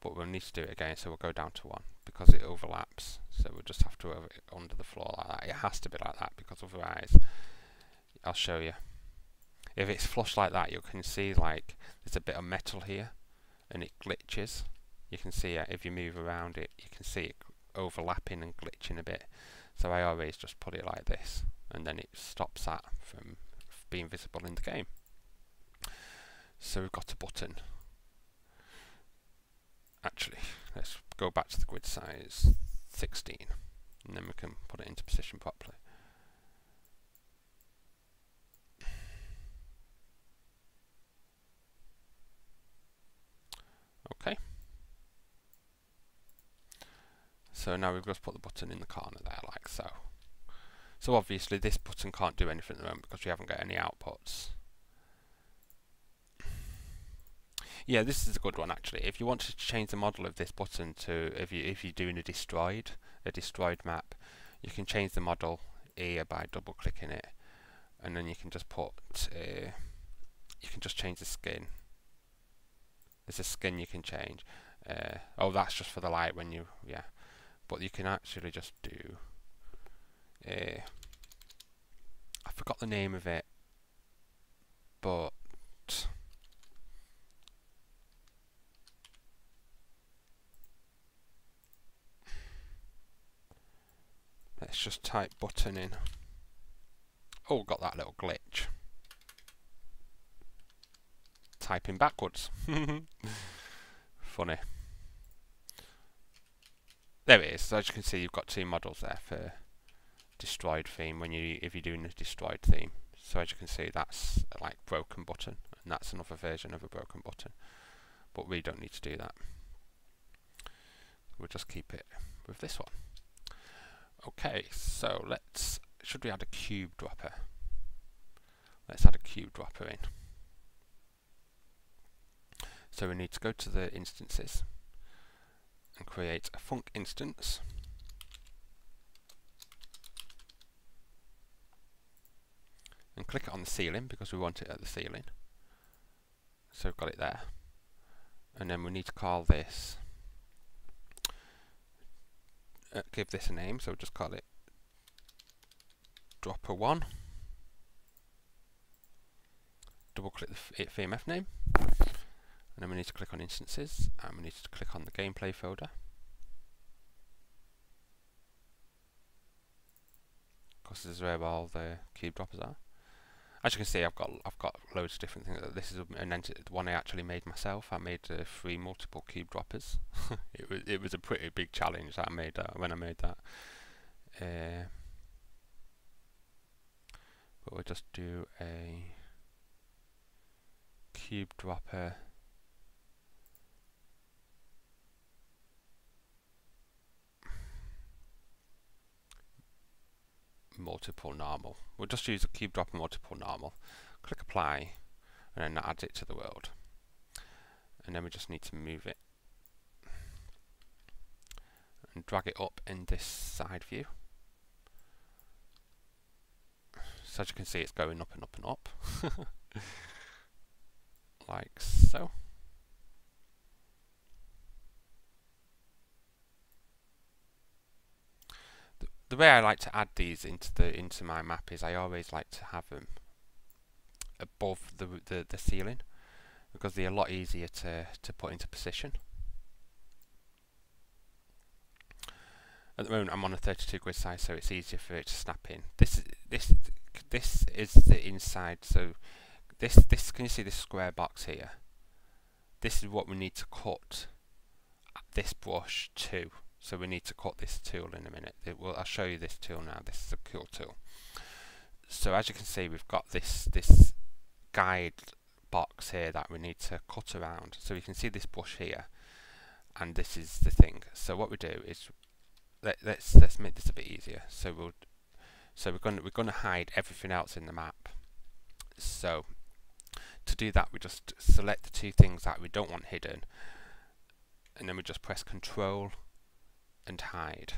but we'll need to do it again so we'll go down to 1 because it overlaps so we'll just have to over it under the floor like that it has to be like that because otherwise I'll show you if it's flush like that you can see like there's a bit of metal here and it glitches you can see it if you move around it you can see it overlapping and glitching a bit. So I always just put it like this and then it stops that from being visible in the game. So we've got a button. Actually let's go back to the grid size 16 and then we can put it into position properly. Okay. So now we've just put the button in the corner there like so. So obviously this button can't do anything at the moment because we haven't got any outputs. Yeah, this is a good one actually. If you want to change the model of this button to if you if you're doing a destroyed a destroyed map, you can change the model here by double clicking it, and then you can just put uh, you can just change the skin there's a skin you can change. Uh, oh, that's just for the light when you, yeah. But you can actually just do. Uh, I forgot the name of it, but let's just type button in. Oh, got that little glitch typing backwards. Funny. There it is. So as you can see, you've got two models there for destroyed theme when you if you're doing a destroyed theme. So as you can see, that's like broken button, and that's another version of a broken button. But we don't need to do that. We'll just keep it with this one. Okay, so let's should we add a cube dropper? Let's add a cube dropper in. So we need to go to the instances and create a func instance. And click it on the ceiling because we want it at the ceiling. So we've got it there. And then we need to call this, uh, give this a name, so we'll just call it dropper1. Double click the FEMF name and then we need to click on instances and we need to click on the gameplay folder. Because this is where all the cube droppers are. As you can see I've got I've got loads of different things. This is an one I actually made myself. I made uh, three multiple cube droppers. It was it was a pretty big challenge that I made when I made that. Uh, but we'll just do a cube dropper multiple normal. We'll just use a cube dropper multiple normal. Click apply and then adds it to the world. And then we just need to move it and drag it up in this side view. So as you can see it's going up and up and up. like so. The way I like to add these into the into my map is I always like to have them above the the, the ceiling because they're a lot easier to to put into position. At the moment I'm on a 32 grid size so it's easier for it to snap in. This this this is the inside so this this can you see this square box here? This is what we need to cut this brush to. So we need to cut this tool in a minute. Will, I'll show you this tool now. This is a cool tool. So as you can see, we've got this this guide box here that we need to cut around. So you can see this brush here, and this is the thing. So what we do is let, let's let's make this a bit easier. So we'll so we're going we're going to hide everything else in the map. So to do that, we just select the two things that we don't want hidden, and then we just press Control and hide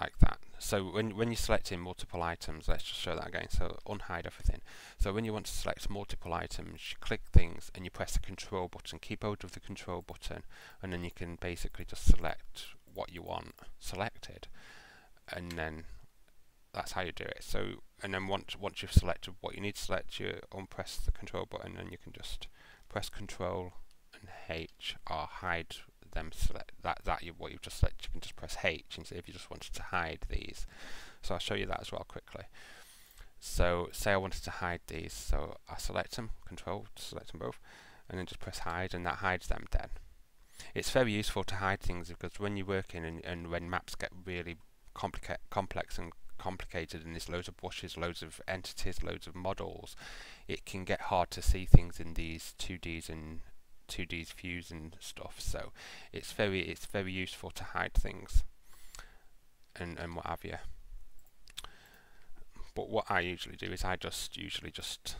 like that. So when when you're selecting multiple items, let's just show that again. So unhide everything. So when you want to select multiple items, you click things and you press the control button. Keep hold of the control button, and then you can basically just select what you want selected, and then that's how you do it. So, and then once once you've selected what you need to select, you unpress the control button, and you can just press Control and H or hide them. Select that that you what you've just selected. You can just press H and see if you just wanted to hide these. So I'll show you that as well quickly. So say I wanted to hide these, so I select them, Control, select them both, and then just press Hide, and that hides them then. It's very useful to hide things because when you're working and, and when maps get really complex and complicated and there's loads of brushes, loads of entities, loads of models, it can get hard to see things in these 2Ds and 2Ds views and stuff. So it's very it's very useful to hide things and and what have you. But what I usually do is I just usually just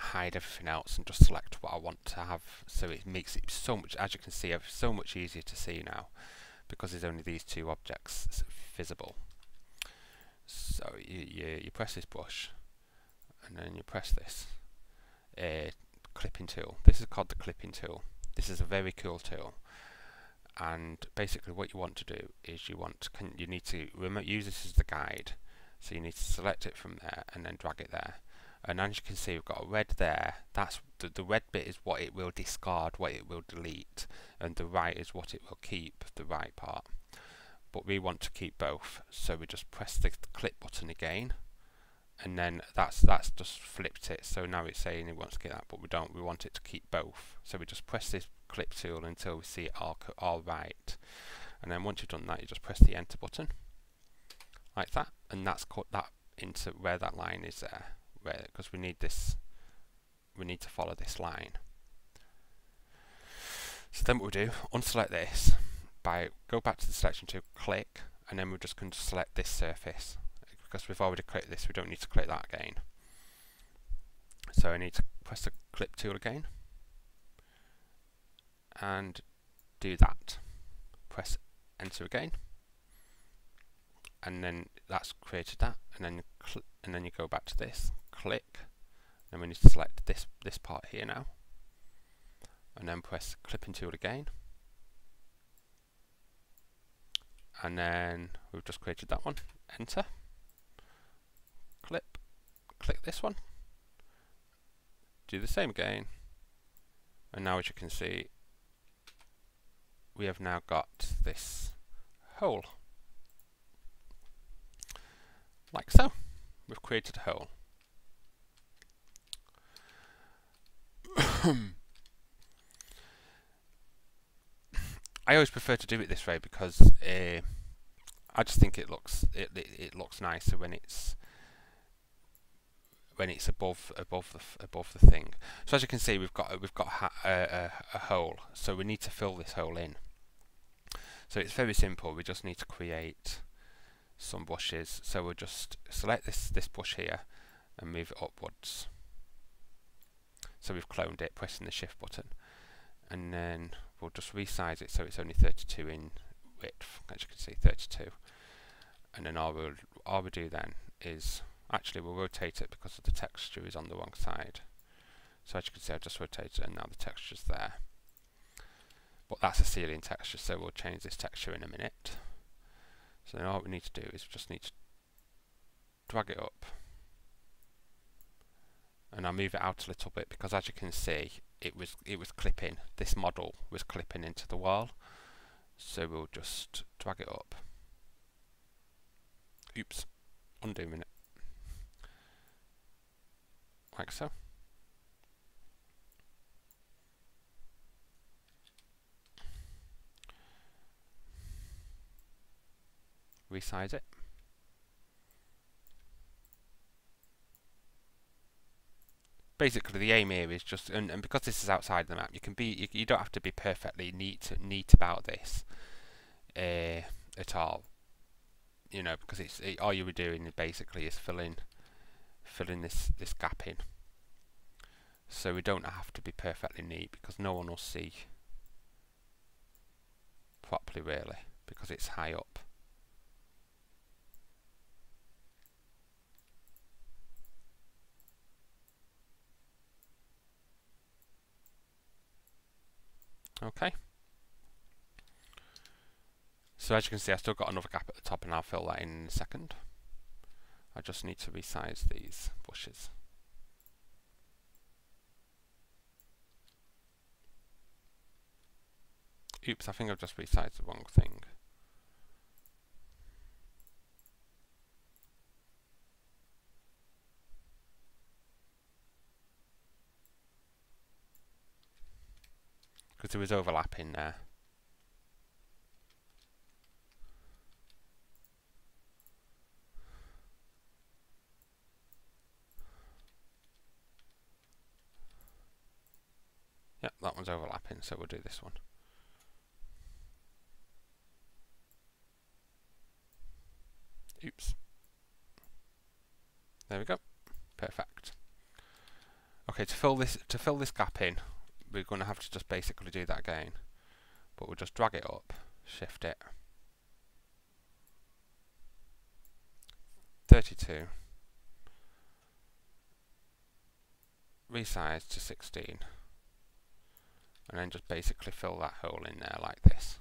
hide everything else and just select what I want to have so it makes it so much as you can see so much easier to see now because there's only these two objects visible so you, you, you press this brush and then you press this uh, clipping tool. This is called the clipping tool. This is a very cool tool. And basically what you want to do is you want to, you need to use this as the guide. So you need to select it from there and then drag it there. And as you can see we've got a red there. That's the, the red bit is what it will discard what it will delete. And the right is what it will keep the right part. But we want to keep both. So we just press the clip button again and then that's that's just flipped it. So now it's saying it wants to get that but we don't we want it to keep both. So we just press this clip tool until we see it all, all right. And then once you've done that you just press the enter button like that. And that's cut that into where that line is there because we need this we need to follow this line. So then what we do unselect this by go back to the selection tool click and then we're just to select this surface because we've already clicked this we don't need to click that again. So I need to press the clip tool again and do that. Press enter again. And then that's created that. And then and then you go back to this. Click. And we need to select this this part here now. And then press clipping tool again. And then we've just created that one. Enter clip click this one. Do the same again. And now as you can see we have now got this hole. Like so. We've created a hole. I always prefer to do it this way because uh, I just think it looks it, it, it looks nicer when it's when it's above above the above the thing. So as you can see, we've got we've got a, a, a hole, so we need to fill this hole in. So it's very simple. We just need to create some brushes. So we'll just select this this brush here and move it upwards. So we've cloned it, pressing the shift button. And then we'll just resize it so it's only 32 in width, as you can see, 32. And then all we'll, all we do then is, actually we'll rotate it because the texture is on the wrong side. So as you can see, I've just rotated it and now the texture's there. But that's a ceiling texture, so we'll change this texture in a minute. So now all we need to do is just need to drag it up and I'll move it out a little bit because as you can see it was it was clipping this model was clipping into the wall so we'll just drag it up oops undoing it like so resize it basically the aim here is just, and, and because this is outside the map, you can be, you, you don't have to be perfectly neat neat about this uh, at all. You know, because it's it, all you were doing basically is filling filling this this gap in. So we don't have to be perfectly neat because no one will see properly really because it's high up. Okay. So as you can see, I've still got another gap at the top and I'll fill that in in a second. I just need to resize these brushes. Oops, I think I've just resized the wrong thing. Because there was overlap in there. Yep, that one's overlapping, so we'll do this one. Oops. There we go. Perfect. Okay, to fill this to fill this gap in, we're going to have to just basically do that again. But we'll just drag it up, shift it. 32. Resize to 16. And then just basically fill that hole in there like this.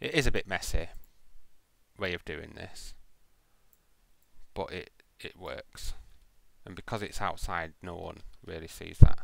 It is a bit messy way of doing this, but it it works. And because it's outside, no one really sees that.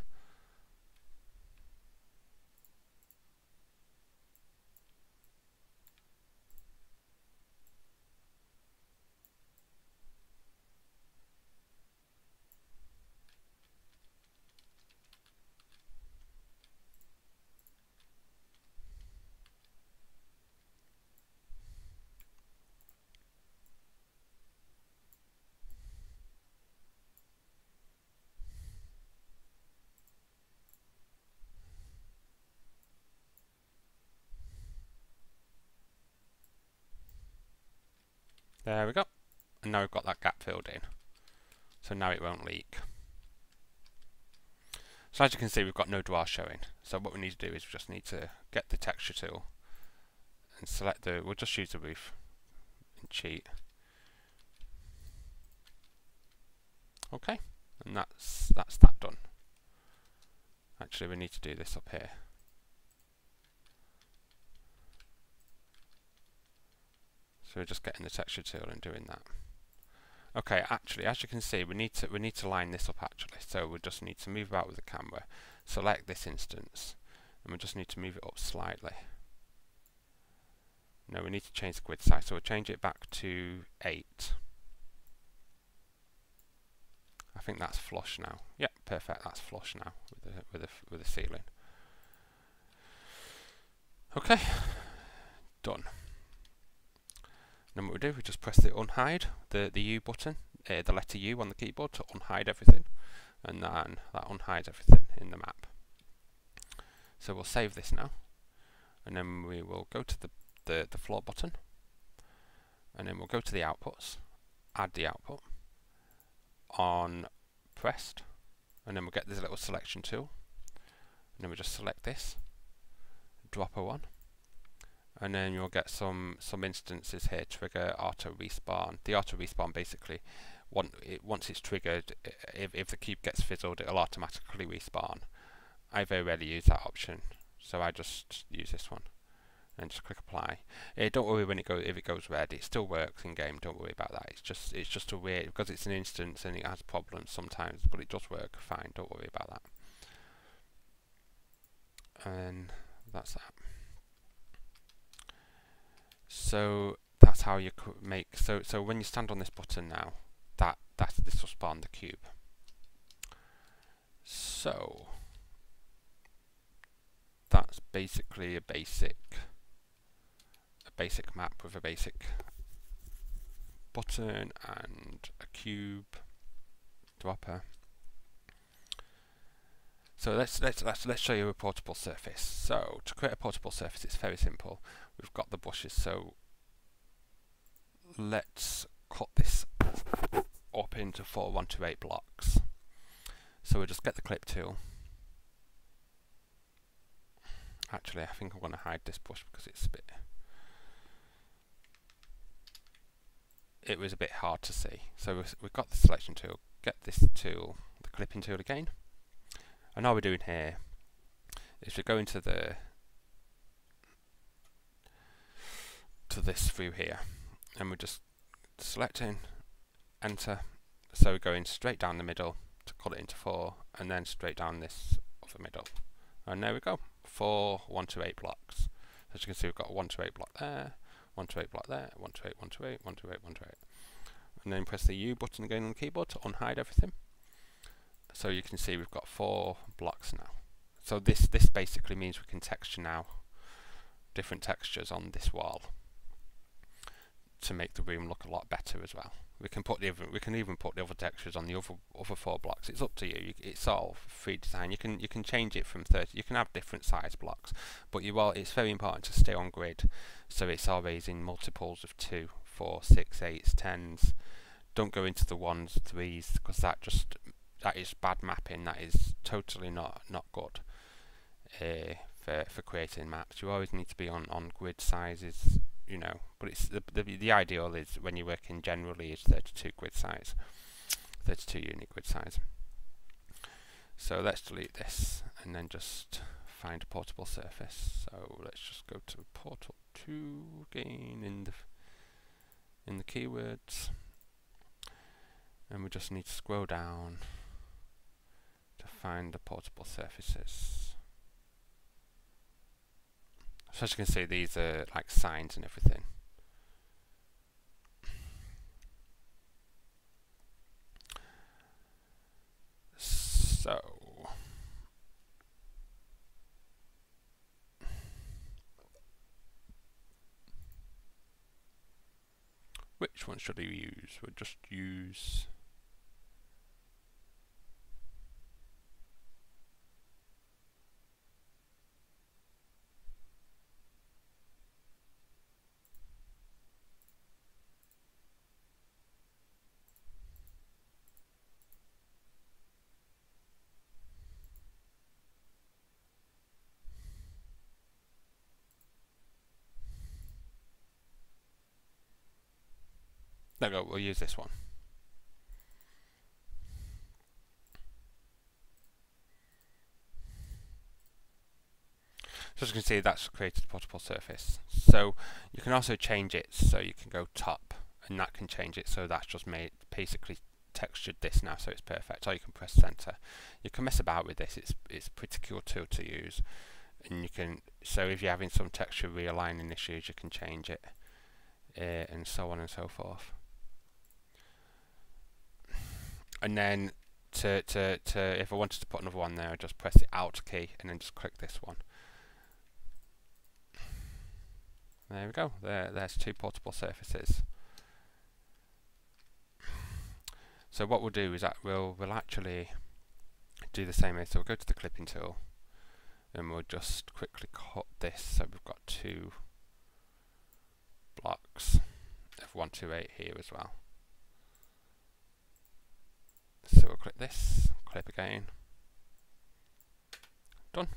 There we go. And now we've got that gap filled in. So now it won't leak. So as you can see we've got no draw showing. So what we need to do is we just need to get the texture tool and select the, we'll just use the roof and cheat. Okay, and that's that's that done. Actually we need to do this up here. So we're just getting the texture tool and doing that. Okay, actually, as you can see, we need to we need to line this up actually. So we just need to move about with the camera, select this instance, and we just need to move it up slightly. No, we need to change the grid size, so we'll change it back to 8. I think that's flush now. Yep, perfect, that's flush now with the, with the, with the ceiling. Okay, done. Then what we do, we just press the unhide, the, the U button, uh, the letter U on the keyboard to unhide everything, and then that unhides everything in the map. So we'll save this now, and then we will go to the, the, the floor button, and then we'll go to the outputs, add the output, on pressed, and then we'll get this little selection tool, and then we just select this, dropper1, and then you'll get some some instances here trigger auto respawn. The auto respawn basically, one, it, once it's triggered, if, if the cube gets fizzled, it'll automatically respawn. I very rarely use that option, so I just use this one and just click apply. Uh, don't worry when it goes if it goes red, it still works in game. Don't worry about that. It's just it's just a weird because it's an instance and it has problems sometimes, but it does work fine. Don't worry about that. And that's that. So that's how you make, so, so when you stand on this button now, that, that this will spawn the cube. So, that's basically a basic, a basic map with a basic button and a cube dropper. So let's let's let's let's show you a portable surface. So to create a portable surface, it's very simple. We've got the brushes, so let's cut this up into four one to eight blocks. So we'll just get the clip tool. Actually, I think I'm going to hide this brush because it's a bit. It was a bit hard to see. So we've got the selection tool. Get this tool, the clipping tool again and all we're doing here is we're going to the to this through here. And we're just selecting enter. So we're going straight down the middle to cut it into four and then straight down this other middle. And there we go. Four 1 to 8 blocks. As you can see we've got 1 to 8 block there 1 to 8 block there 1 to 8 1 to 8 1 to 8 1 to 8 and then press the U button again on the keyboard to unhide everything. So you can see we've got four blocks now. So this this basically means we can texture now different textures on this wall to make the room look a lot better as well. We can put the other, we can even put the other textures on the other other four blocks. It's up to you. you it's all free design. You can you can change it from 30. You can have different size blocks, but you will. It's very important to stay on grid, so it's always in multiples of two, four, six, eights, tens. Don't go into the ones, threes, because that just that is bad mapping. That is totally not not good. Uh, for, for creating maps. You always need to be on, on grid sizes, you know, but it's the, the, the ideal is when you're working generally is 32 grid size, 32 unit grid size. So let's delete this and then just find a portable surface. So let's just go to portal 2 again in the in the keywords and we just need to scroll down to find the portable surfaces. So as you can see, these are like signs and everything. So which one should we use? We'll just use No, go, we'll use this one. So as you can see, that's created a portable surface. So you can also change it, so you can go top, and that can change it, so that's just made basically textured this now, so it's perfect. Or you can press center. You can mess about with this. It's it's a pretty cool tool to use, and you can. So if you're having some texture realigning issues, you can change it, uh, and so on and so forth and then to, to, to if I wanted to put another one there I just press the alt key and then just click this one. There we go. There, there's two portable surfaces. So what we'll do is that we'll, we'll actually do the same way so we'll go to the clipping tool and we'll just quickly cut this. So we've got two blocks of 128 here as well so we'll click this, clip again. Done.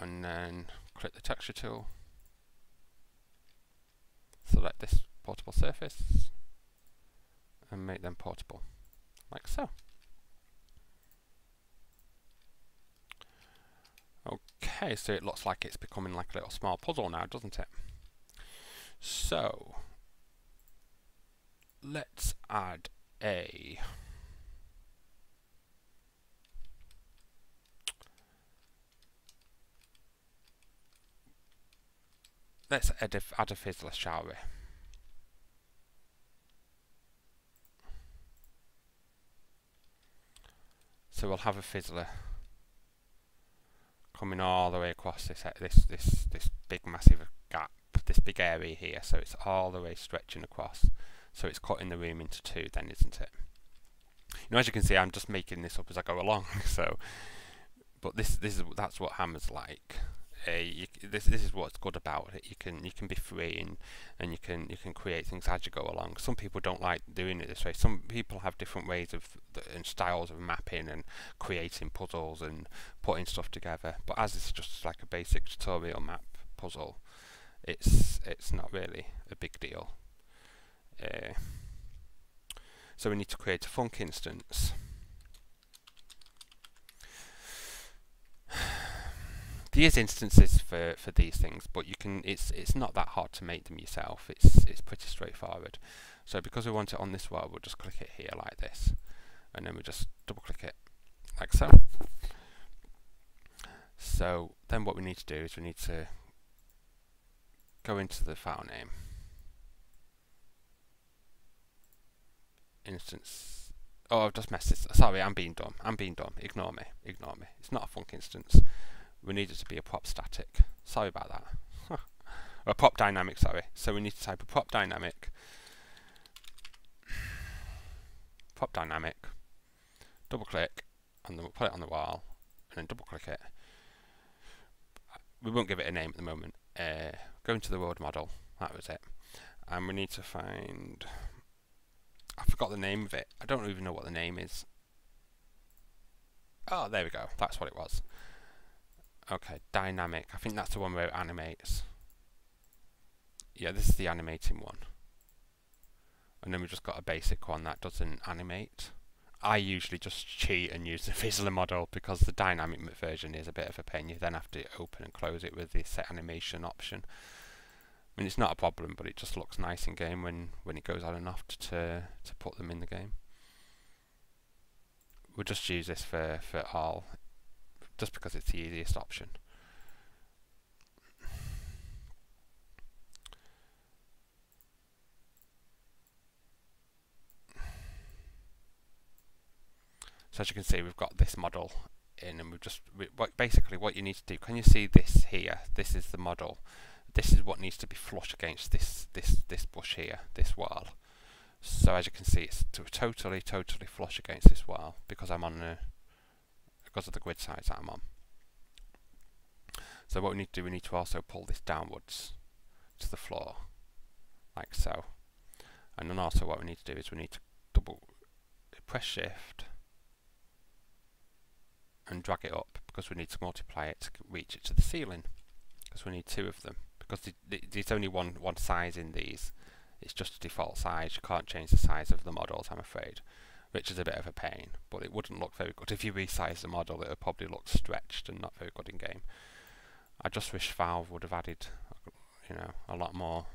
And then click the texture tool. Select this portable surface and make them portable, like so. Okay, so it looks like it's becoming like a little small puzzle now, doesn't it? So, let's add a let's add a, add a fizzler, shall we? So we'll have a fizzler coming all the way across this this this this big massive gap, this big area here. So it's all the way stretching across. So it's cutting the room into two then, isn't it? You know, as you can see, I'm just making this up as I go along. So, but this this is that's what Hammer's like. Uh, you, this this is what's good about it. You can you can be free and, and you can you can create things as you go along. Some people don't like doing it this way. Some people have different ways of and styles of mapping and creating puzzles and putting stuff together. But as it's just like a basic tutorial map puzzle, it's it's not really a big deal. Uh, so we need to create a func instance. there is instances for, for these things, but you can it's it's not that hard to make them yourself. It's it's pretty straightforward. So because we want it on this wall, we'll just click it here like this, and then we just double click it like so. So then what we need to do is we need to go into the file name, instance. Oh, I've just messed this. Sorry, I'm being dumb. I'm being dumb. Ignore me. Ignore me. It's not a func instance. We need it to be a prop static. Sorry about that. a prop dynamic, sorry. So we need to type a prop dynamic. Prop dynamic. Double click and then we'll put it on the wall and then double click it. We won't give it a name at the moment. Uh, go into the world model. That was it. And we need to find I forgot the name of it. I don't even know what the name is. Oh, there we go. That's what it was. Okay, dynamic. I think that's the one where it animates. Yeah, this is the animating one. And then we've just got a basic one that doesn't animate. I usually just cheat and use the Fizzler model because the dynamic version is a bit of a pain. You then have to open and close it with the set animation option. I mean, it's not a problem, but it just looks nice in game when, when it goes on enough to, to put them in the game. We'll just use this for, for all, just because it's the easiest option. So as you can see, we've got this model in, and we've just we, what, basically what you need to do. Can you see this here? This is the model, this is what needs to be flush against this this this brush here, this wall. So as you can see, it's totally totally flush against this wall because I'm on the because of the grid size I'm on. So what we need to do, we need to also pull this downwards to the floor, like so. And then also what we need to do is we need to double press shift and drag it up because we need to multiply it to reach it to the ceiling because we need two of them because there's only one one size in these. It's just a default size. You can't change the size of the models, I'm afraid, which is a bit of a pain. But it wouldn't look very good if you resize the model. It would probably look stretched and not very good in game. I just wish Valve would have added, you know, a lot more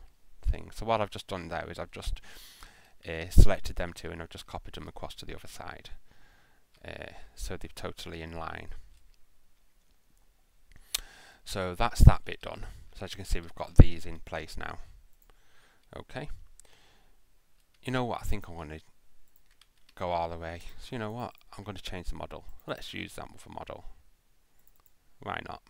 things. So what I've just done there is I've just uh, selected them two and I've just copied them across to the other side. Uh, so they're totally in line. So that's that bit done. As you can see, we've got these in place now. Okay. You know what? I think I'm going to go all the way. So you know what? I'm going to change the model. Let's use that for model. Why not?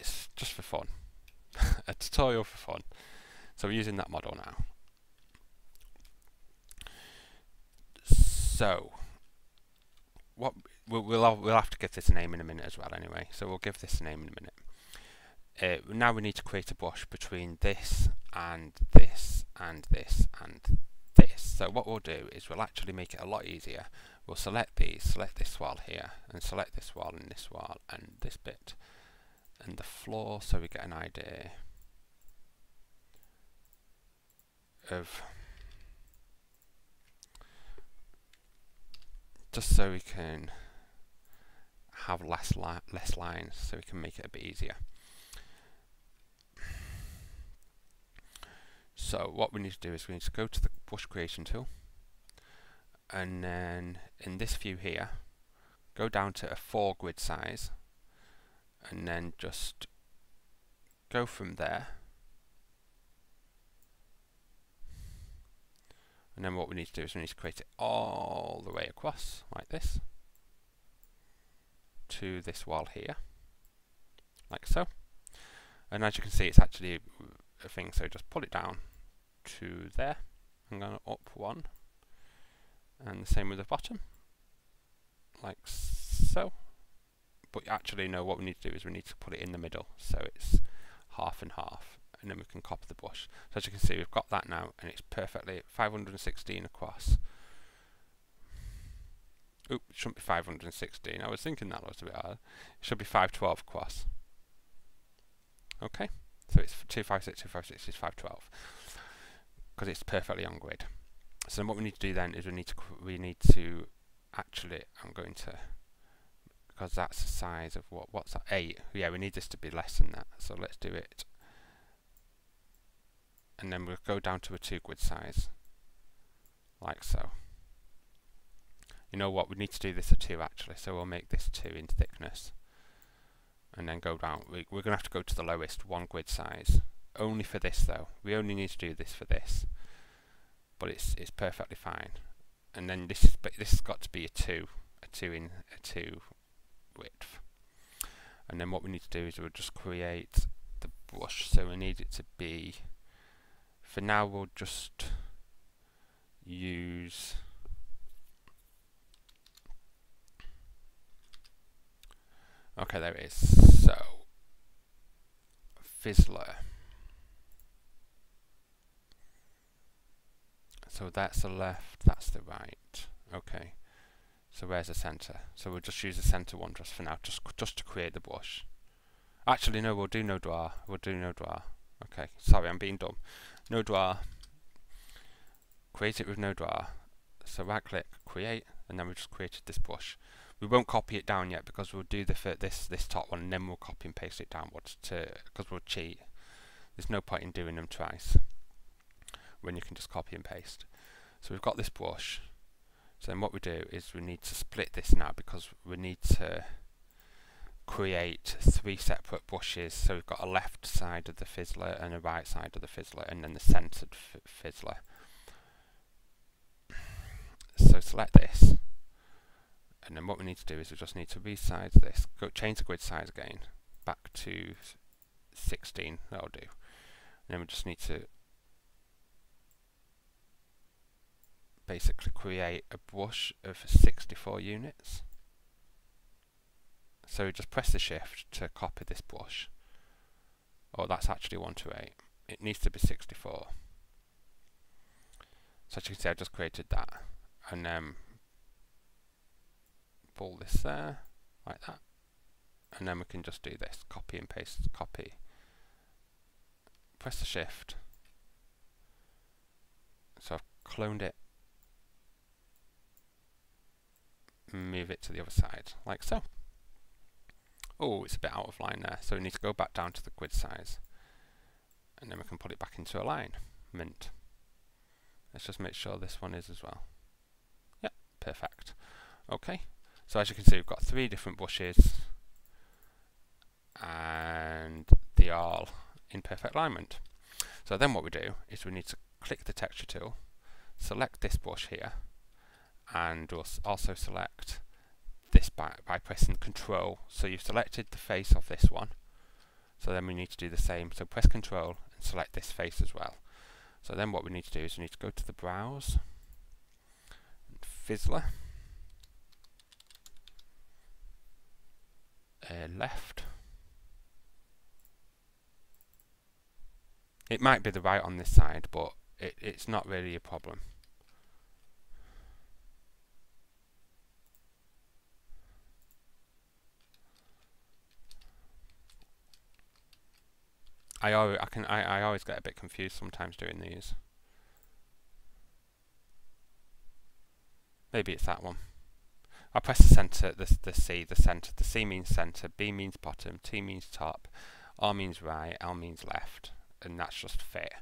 It's just for fun. a tutorial for fun. So we're using that model now. So, what we'll we'll have, we'll have to give this a name in a minute as well anyway so we'll give this a name in a minute. Uh, now we need to create a brush between this and this and this and this. So what we'll do is we'll actually make it a lot easier. We'll select these select this wall here and select this wall and this wall and this bit and the floor so we get an idea of just so we can have less li less lines so we can make it a bit easier. So what we need to do is we need to go to the brush creation tool and then in this view here go down to a 4 grid size and then just go from there and then what we need to do is we need to create it all the way across like this to this wall here, like so. And as you can see, it's actually a thing, so just pull it down to there. I'm going to up one, and the same with the bottom, like so. But actually, no, what we need to do is we need to put it in the middle, so it's half and half, and then we can copy the brush. So as you can see, we've got that now, and it's perfectly 516 across. Oop, it shouldn't be 516. I was thinking that was a bit hard. It should be 512 across. Okay, so it's 256, 256 is 512 because it's perfectly on grid. So what we need to do then is we need to we need to actually I'm going to because that's the size of what what's that 8 yeah we need this to be less than that so let's do it and then we'll go down to a 2 grid size like so you know what we need to do this a 2 actually so we'll make this 2 in thickness. And then go down we, we're going to have to go to the lowest one grid size. Only for this though. We only need to do this for this. But it's it's perfectly fine. And then this is but this has got to be a 2 a 2 in a 2 width. And then what we need to do is we'll just create the brush. So we need it to be for now we'll just use okay there it is so Fizzler so that's the left that's the right okay so where's the center? So we'll just use the center one just for now, just just to create the brush. Actually, no, we'll do no draw. We'll do no draw. Okay, sorry, I'm being dumb. no draw. Create it with no draw. So right click, create, and then we just created this brush. We won't copy it down yet because we'll do the this this top one and then we'll copy and paste it downwards to because we'll cheat. There's no point in doing them twice when you can just copy and paste. So we've got this brush. So then what we do is we need to split this now because we need to create three separate brushes. So we've got a left side of the fizzler and a right side of the fizzler and then the centered fizzler. So select this and then what we need to do is we just need to resize this, go change the grid size again back to 16, that'll do. And then we just need to basically create a brush of 64 units. So we just press the shift to copy this brush. Oh, that's actually 128. It needs to be 64. So as you can see, I just created that. And um, pull this there, like that. And then we can just do this, copy and paste, copy. Press the shift. So I've cloned it move it to the other side, like so. Oh, it's a bit out of line there, so we need to go back down to the grid size. And then we can put it back into a line. Mint. Let's just make sure this one is as well. Yep, perfect. Okay, so as you can see, we've got three different brushes, and they are all in perfect alignment. So then what we do is we need to click the texture tool, select this brush here, and we'll also select this by, by pressing control. So you've selected the face of this one. So then we need to do the same. So press control and select this face as well. So then what we need to do is we need to go to the browse and Fizzler uh, left it might be the right on this side but it, it's not really a problem I always, I can I, I always get a bit confused sometimes doing these. Maybe it's that one. I press the centre, the, the C, the centre. The C means centre, B means bottom, T means top, R means right, L means left, and that's just fit.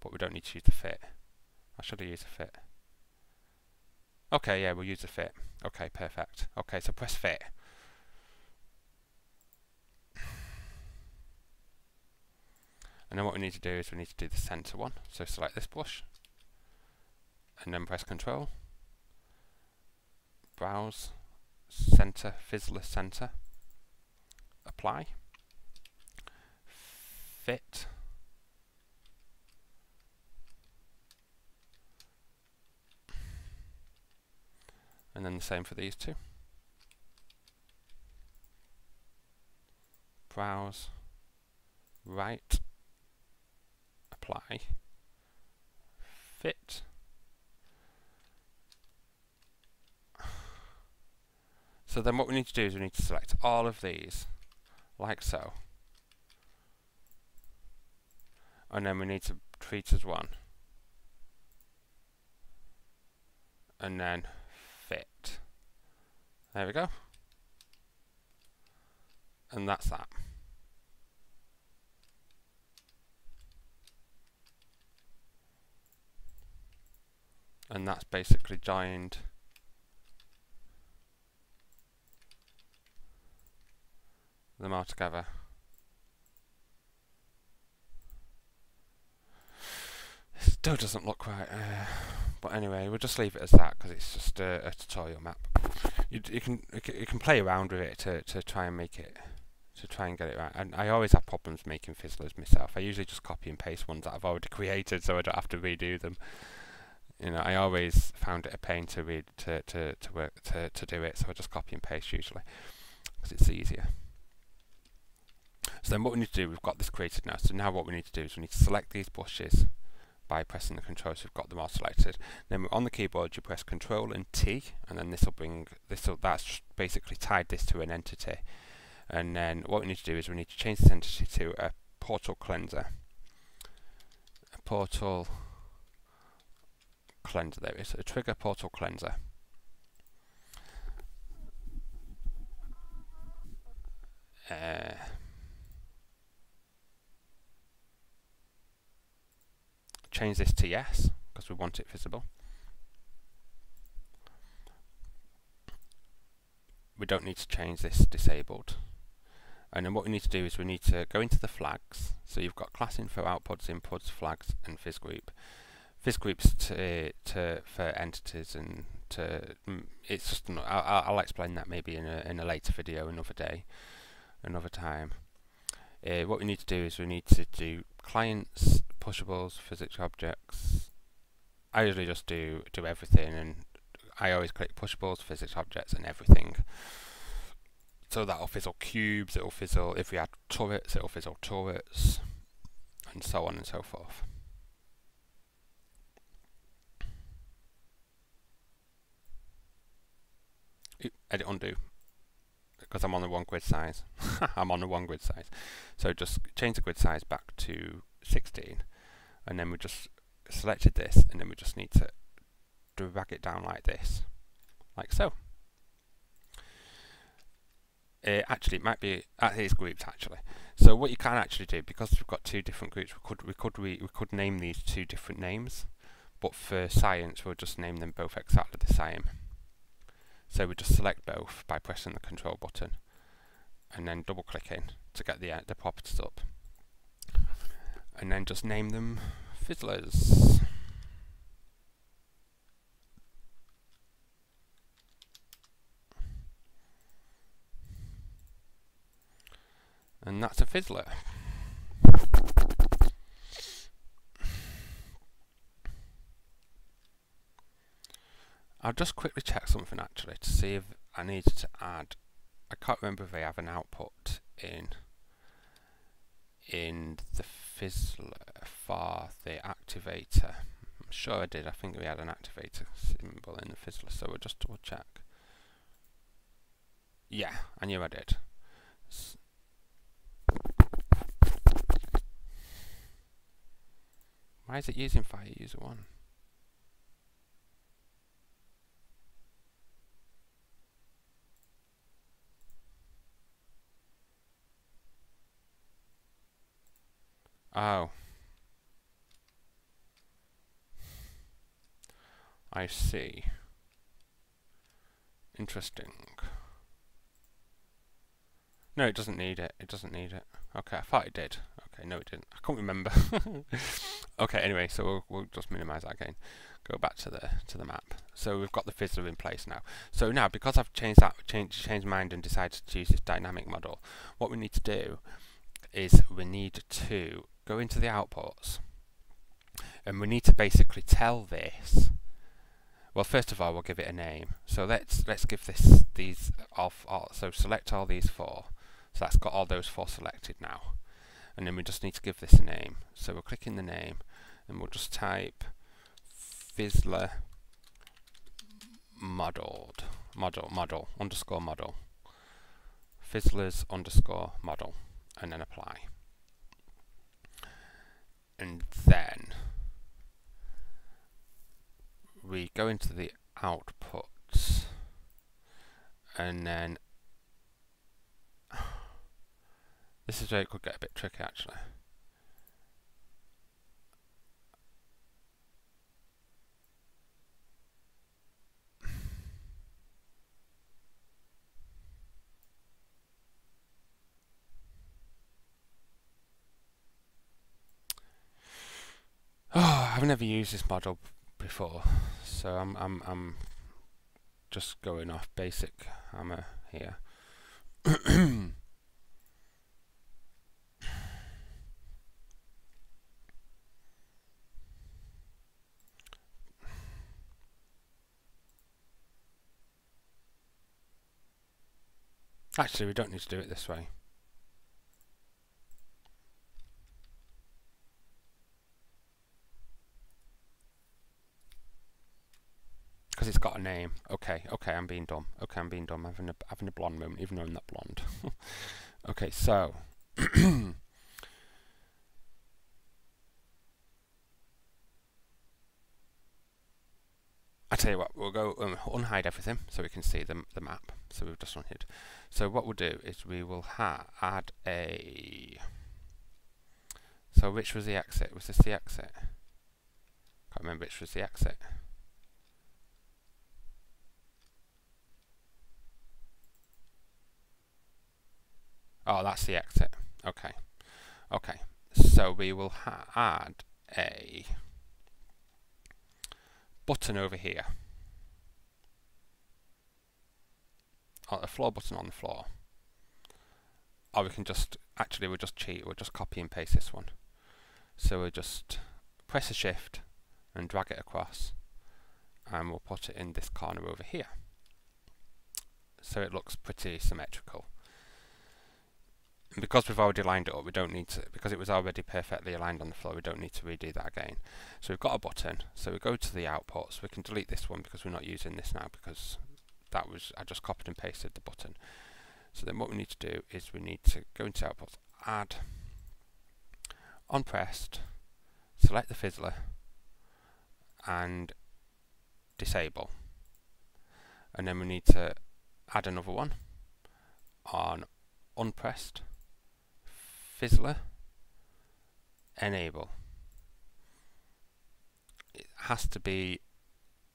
But we don't need to use the fit. I should have used the fit. Okay, yeah, we'll use the fit. Okay, perfect. Okay, so press fit. And then what we need to do is we need to do the center one. So select this brush and then press control, browse, center, fizzler center, apply, fit, and then the same for these two. Browse, right, apply, fit, so then what we need to do is we need to select all of these like so and then we need to treat as one and then fit There we go. And that's that. And that's basically joined them all together. still doesn't look right. Uh, but anyway, we'll just leave it as that because it's just a, a, tutorial map. You, you, can you can play around with it to to try and make it to try and get it right. And I always have problems making fizzlers myself. I usually just copy and paste ones that I've already created, so I don't have to redo them. You know, I always found it a pain to read to to to work to to do it, so I just copy and paste usually because it's easier. So then what we need to do, we've got this created now. So now what we need to do is we need to select these brushes by pressing the controls. We've got them all selected. Then on the keyboard, you press Control and T, and then this will bring this. will That's basically tied this to an entity. And then what we need to do is we need to change this entity to a portal cleanser. A portal cleanser. There is a trigger portal cleanser. Uh, change this to yes, because we want it visible. We don't need to change this disabled. And then what we need to do is we need to go into the flags. So you've got class info, outputs, inputs, flags, and VisGroup. VisGroups to, to for entities and to mm, it's just I'll, I'll explain that maybe in a in a later video another day, another time. Uh, what we need to do is we need to do clients pushables, physics objects. I usually just do do everything, and I always click pushables, physics objects, and everything. So that'll fizzle cubes, it'll fizzle, if we add turrets, it'll fizzle turrets, and so on and so forth. Edit undo because I'm on the one grid size. I'm on the one grid size. So just change the grid size back to 16 and then we just selected this and then we just need to drag it down like this like so. Uh, actually it might be at these groups actually. So what you can actually do because we've got two different groups we could we could we, we could name these two different names but for science we'll just name them both exactly the same. So we just select both by pressing the control button and then double clicking to get the uh, the properties up and then just name them fizzlers. And that's a fizzler. I'll just quickly check something actually to see if I need to add I can't remember if they have an output in in the fizzler for the activator. I'm sure I did. I think we had an activator symbol in the fizzler, so we'll just double check. Yeah, I knew I did. S Why is it using fire user 1? Oh. I see. Interesting. No, it doesn't need it. It doesn't need it. Okay, I thought it did. Okay, no it didn't. I can't remember. okay, anyway, so we'll, we'll just minimize that again. Go back to the to the map. So we've got the fizzler in place now. So now, because I've changed that, changed changed mind and decided to use this dynamic model, what we need to do is we need to go into the outputs and we need to basically tell this. Well first of all we'll give it a name. So let's let's give this these off so select all these four. So that's got all those four selected now. And then we just need to give this a name. So we'll click in the name and we'll just type fizzler modeled model model underscore model fizzlers underscore model and then apply and then we go into the outputs and then this is where it could get a bit tricky actually. Oh, I've never used this model before, so I'm I'm I'm just going off basic hammer here. Actually, we don't need to do it this way. It's got a name. Okay, okay, I'm being dumb. Okay, I'm being dumb. I'm having a, having a blonde moment, even though I'm not blonde. okay, so... I tell you what, we'll go um, unhide everything so we can see the, the map. So we've just unhid. So what we'll do is we will add a... So which was the exit? Was this the exit? Can't remember which was the exit. Oh, that's the exit. Okay. Okay. So we will add a button over here. Oh, a floor button on the floor. Or we can just, actually we'll just cheat, we'll just copy and paste this one. So we'll just press a shift and drag it across and we'll put it in this corner over here. So it looks pretty symmetrical because we've already lined it up, we don't need to, because it was already perfectly aligned on the floor, we don't need to redo that again. So we've got a button, so we go to the outputs, we can delete this one because we're not using this now because that was, I just copied and pasted the button. So then what we need to do is we need to go into outputs, add, on pressed, select the fizzler, and disable. And then we need to add another one on unpressed Fizzler enable. It has to be,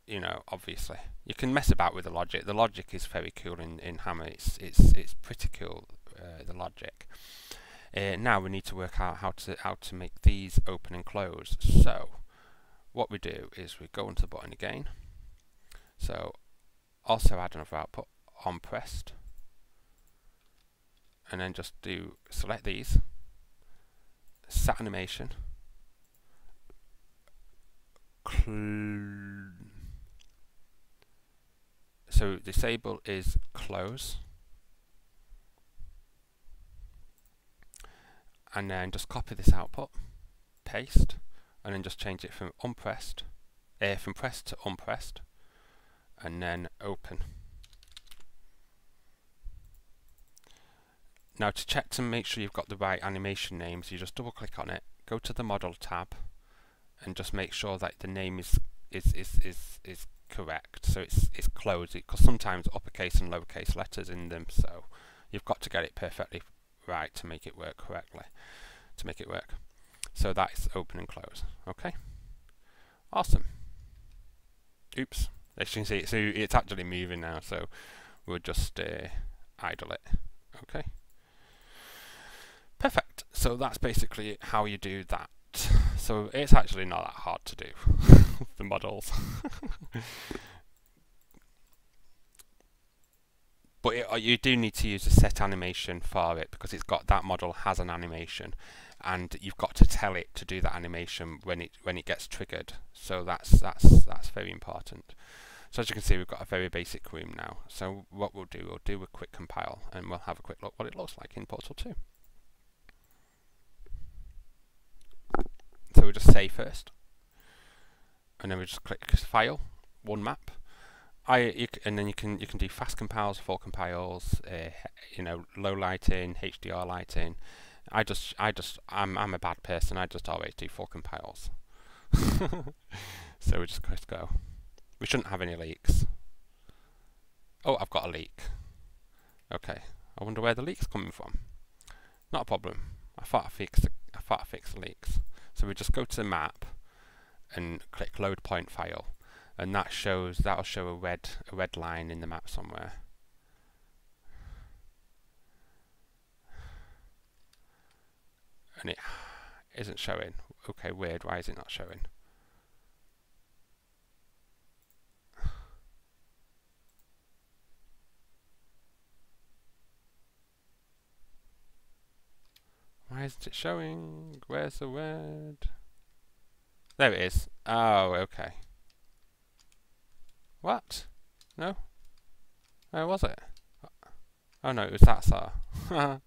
you know, obviously. You can mess about with the logic. The logic is very cool in, in Hammer. It's it's it's pretty cool. Uh, the logic. Uh, now we need to work out how to how to make these open and close. So what we do is we go into the button again. So also add another output on pressed and then just do select these set animation. So disable is close. And then just copy this output paste and then just change it from unpressed uh, from pressed to unpressed and then open Now to check to make sure you've got the right animation names, you just double click on it, go to the model tab and just make sure that the name is is is is, is correct. So it's it's closed because sometimes uppercase and lowercase letters in them, so you've got to get it perfectly right to make it work correctly. To make it work. So that is open and close. Okay. Awesome. Oops. As you can see, so it's actually moving now, so we'll just uh, idle it. Okay. Perfect. So that's basically how you do that. So it's actually not that hard to do, the models. but it, uh, you do need to use a set animation for it because it's got that model has an animation and you've got to tell it to do that animation when it when it gets triggered so that's that's that's very important so as you can see we've got a very basic room now so what we'll do we'll do a quick compile and we'll have a quick look what it looks like in Portal 2 So we just save first, and then we just click File, Run Map. I and then you can you can do fast compiles, full compiles, uh, you know, low lighting, HDR lighting. I just I just I'm I'm a bad person. I just always do full compiles. so we just click go. We shouldn't have any leaks. Oh, I've got a leak. Okay, I wonder where the leak's coming from. Not a problem. I thought I fixed I thought I fixed the leaks. So we just go to the map and click load point file and that shows that'll show a red a red line in the map somewhere. And it isn't showing. Okay, weird, why is it not showing? Why isn't it showing? Where's the word? There it is. Oh, okay. What? No? Where was it? Oh no, it was that star.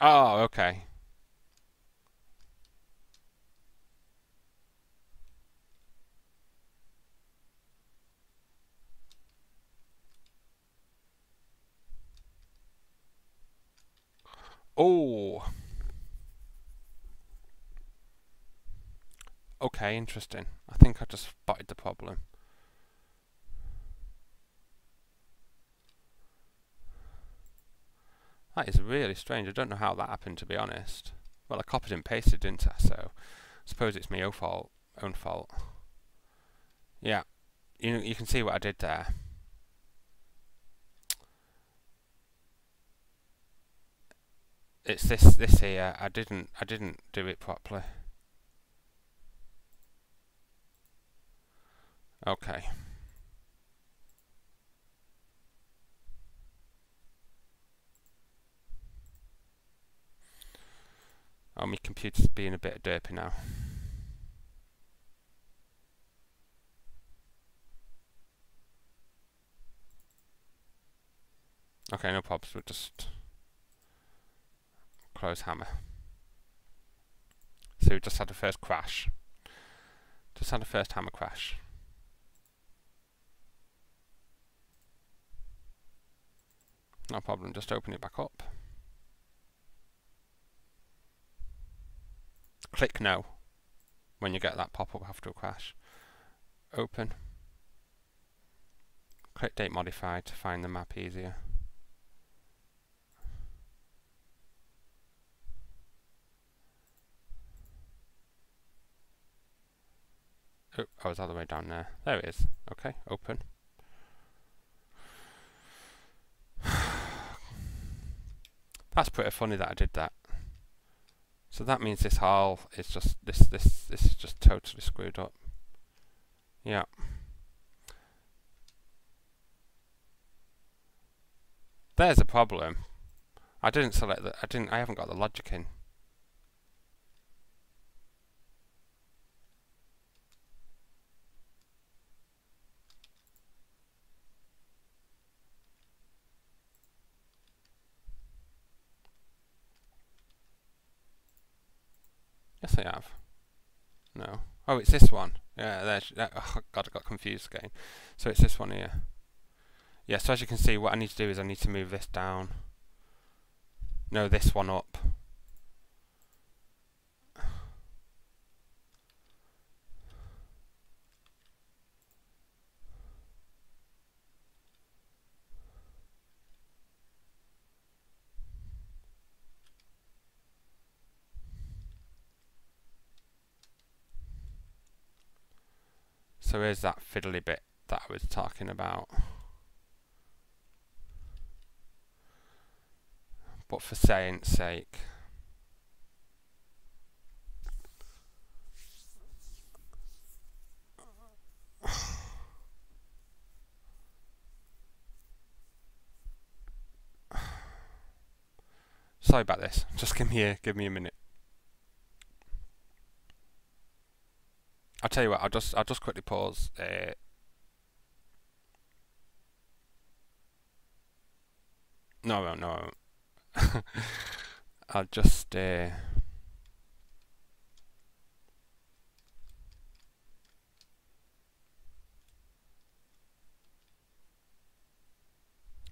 oh, okay. Oh. Okay, interesting. I think I just spotted the problem. That is really strange. I don't know how that happened, to be honest. Well, I copied and pasted, didn't I? So, I suppose it's my own fault. Own fault. Yeah, you you can see what I did there. It's this this here. I didn't I didn't do it properly. Okay. Oh, my computer's being a bit derpy now. Okay, no problems. We'll just close hammer. So we just had the first crash. Just had the first hammer crash. No problem, just open it back up. Click no when you get that pop-up after a crash. Open. Click date modify to find the map easier. Oh, I was all the way down there. There it is. Okay, open. That's pretty funny that I did that. So that means this hull is just this this this is just totally screwed up. Yeah. There's a problem. I didn't select the I didn't I haven't got the logic in. Yes, I have. No. Oh, it's this one. Yeah, there. Oh, God, I got confused again. So it's this one here. Yeah, so as you can see, what I need to do is I need to move this down. No, this one up. So here's that fiddly bit that I was talking about. But for saying's sake, Sorry about this. Just give me a give me a minute. I'll tell you what. I'll just I'll just quickly pause. Uh, no, no, no. I'll just. Uh,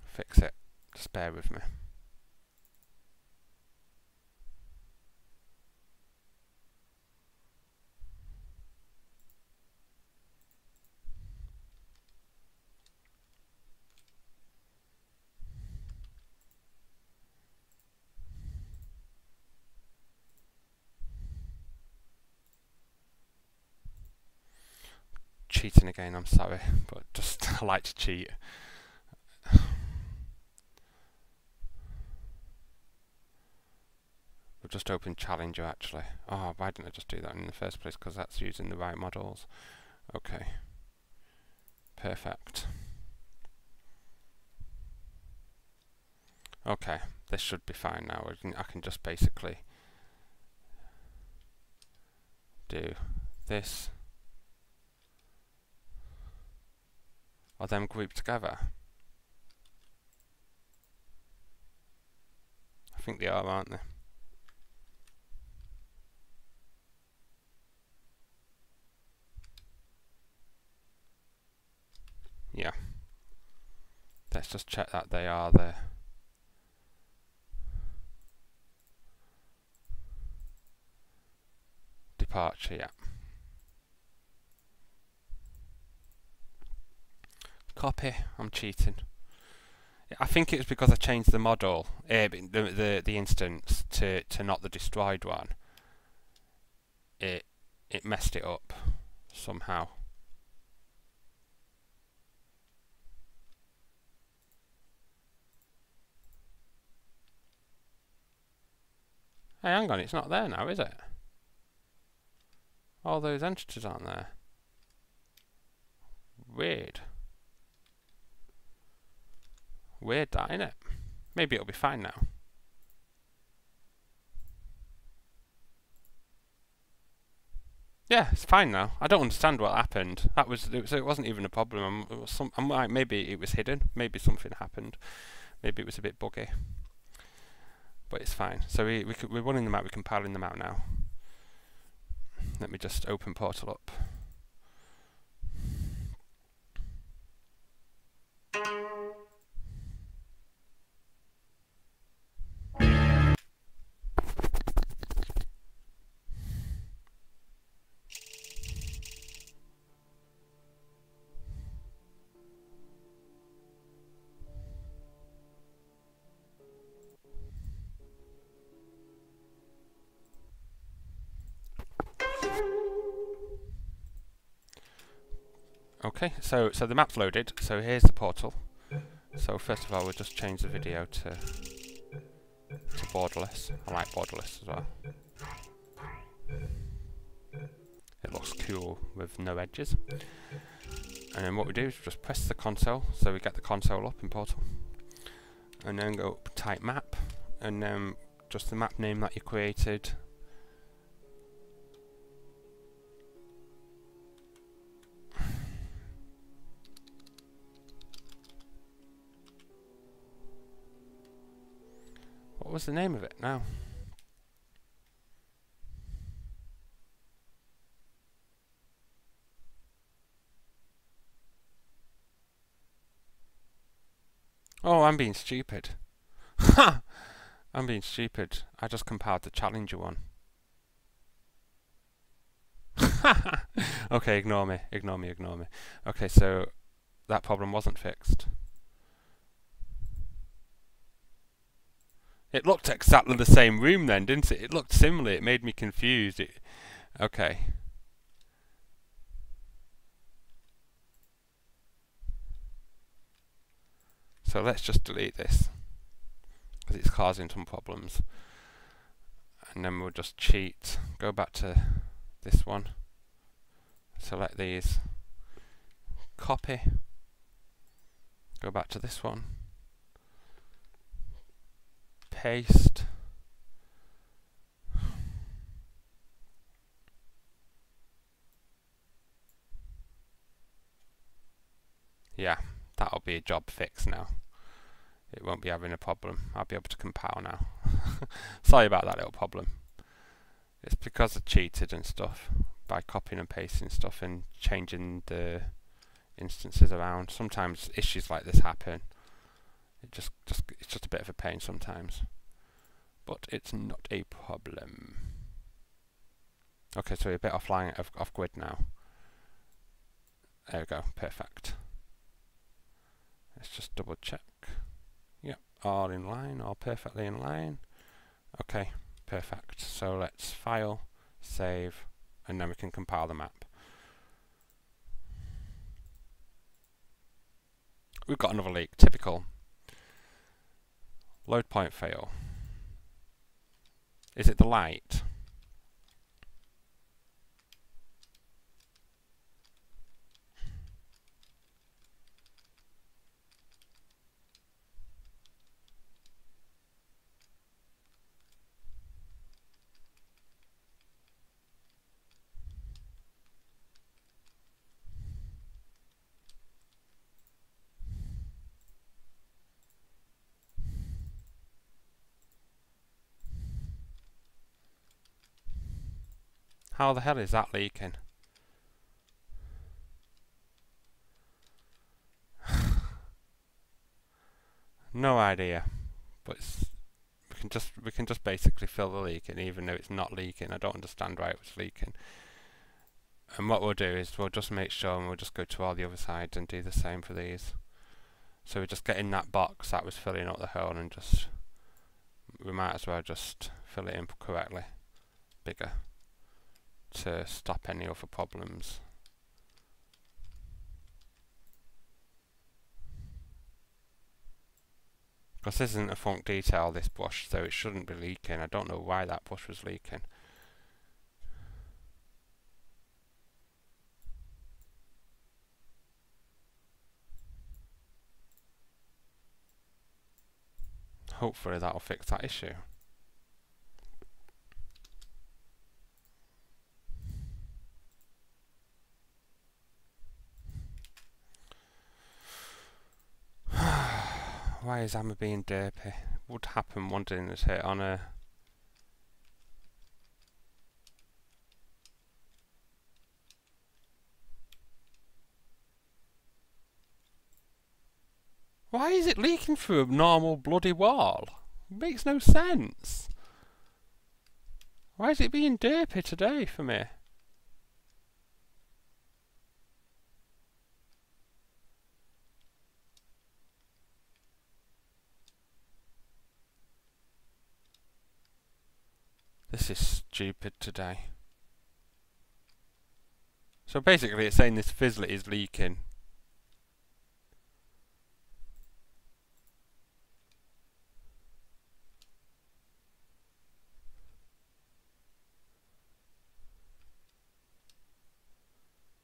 fix it. Just bear with me. Cheating again, I'm sorry, but just I like to cheat. We've just opened Challenger actually. Oh, why didn't I just do that in the first place? Because that's using the right models. Okay. Perfect. Okay, this should be fine now. I can, I can just basically do this are them grouped together? I think they are, aren't they? Yeah. Let's just check that they are there. Departure, yeah. Copy, I'm cheating. I think it was because I changed the model, uh, the, the the instance to to not the destroyed one. It it messed it up somehow. Hey, hang on, it's not there now, is it? All those entities aren't there. Weird. Weird that, innit? Maybe it'll be fine now. Yeah, it's fine now. I don't understand what happened. That was it, was, it wasn't even a problem. It was some, I'm like, maybe it was hidden. Maybe something happened. Maybe it was a bit buggy but it's fine. So we, we we're running them out, we're compiling them out now. Let me just open Portal up. Okay, so so the map's loaded. So here's the portal. So first of all, we'll just change the video to to borderless. I like borderless as well. It looks cool with no edges. And then what we do is just press the console, so we get the console up in Portal. And then go type map, and then just the map name that you created, was the name of it now? Oh, I'm being stupid. Ha! I'm being stupid. I just compiled the Challenger one. okay, ignore me, ignore me, ignore me. Okay, so that problem wasn't fixed. It looked exactly the same room then, didn't it? It looked similar. It made me confused. It, okay. So let's just delete this because it's causing some problems. And then we'll just cheat. Go back to this one. Select these. Copy. Go back to this one paste. Yeah, that'll be a job fix now. It won't be having a problem. I'll be able to compile now. Sorry about that little problem. It's because I cheated and stuff by copying and pasting stuff and changing the instances around. Sometimes issues like this happen. It just, just it's just a bit of a pain sometimes, but it's not a problem. Okay, so we're a bit offline, off, off grid now. There we go, perfect. Let's just double check. Yep, all in line, all perfectly in line. Okay, perfect. So let's file, save, and then we can compile the map. we've got another leak. Typical. Load point fail. Is it the light? How the hell is that leaking? no idea. But we can just we can just basically fill the leak in even though it's not leaking. I don't understand why it was leaking. And what we'll do is we'll just make sure and we'll just go to all the other sides and do the same for these. So we just get in that box that was filling up the hole and just we might as well just fill it in correctly. Bigger to stop any other problems. Because this isn't a func detail, this brush, so it shouldn't be leaking. I don't know why that brush was leaking. Hopefully that'll fix that issue. Why is Hammer being derpy? What happened day this hit on a Why is it leaking through a normal bloody wall? It makes no sense. Why is it being derpy today for me? This is stupid today. So basically it's saying this fizzler is leaking.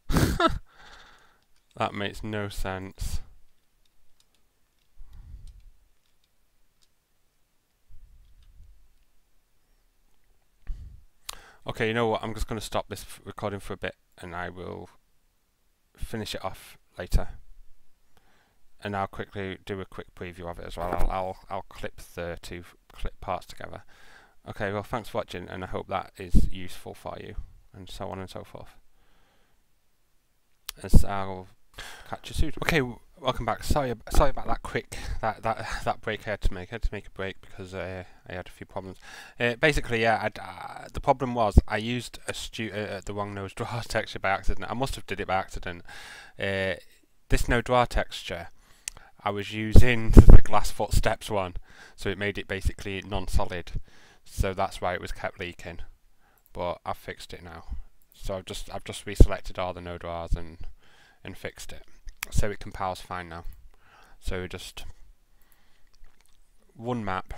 that makes no sense. Okay, you know what? I'm just going to stop this recording for a bit and I will finish it off later. And I'll quickly do a quick preview of it as well. I'll, I'll, I'll clip the two clip parts together. Okay, well thanks for watching and I hope that is useful for you and so on and so forth. As I'll catch you soon. Okay, welcome back. Sorry, sorry about that quick that that that break I had to make. I had to make a break because uh, I had a few problems. Uh, basically, yeah, uh, the problem was I used a stu uh, the wrong no draw texture by accident. I must have did it by accident. Uh, this no draw texture, I was using the glass footsteps one, so it made it basically non-solid. So that's why it was kept leaking. But I've fixed it now. So I've just I've just reselected all the no draws and and fixed it so it compiles fine now. So just one map,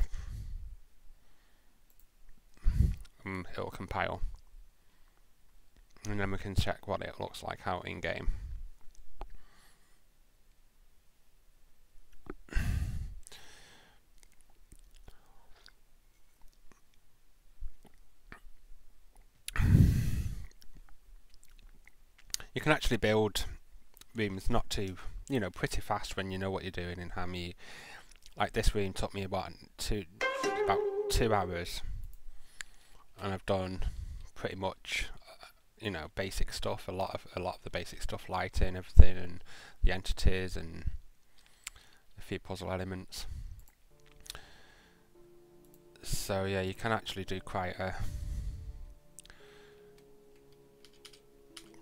um, it'll compile, and then we can check what it looks like out in game. You can actually build room's not too, you know, pretty fast when you know what you're doing in Ham. You, like this room took me about two, about two hours, and I've done pretty much, uh, you know, basic stuff. A lot of a lot of the basic stuff, lighting, everything, and the entities, and a few puzzle elements. So yeah, you can actually do quite a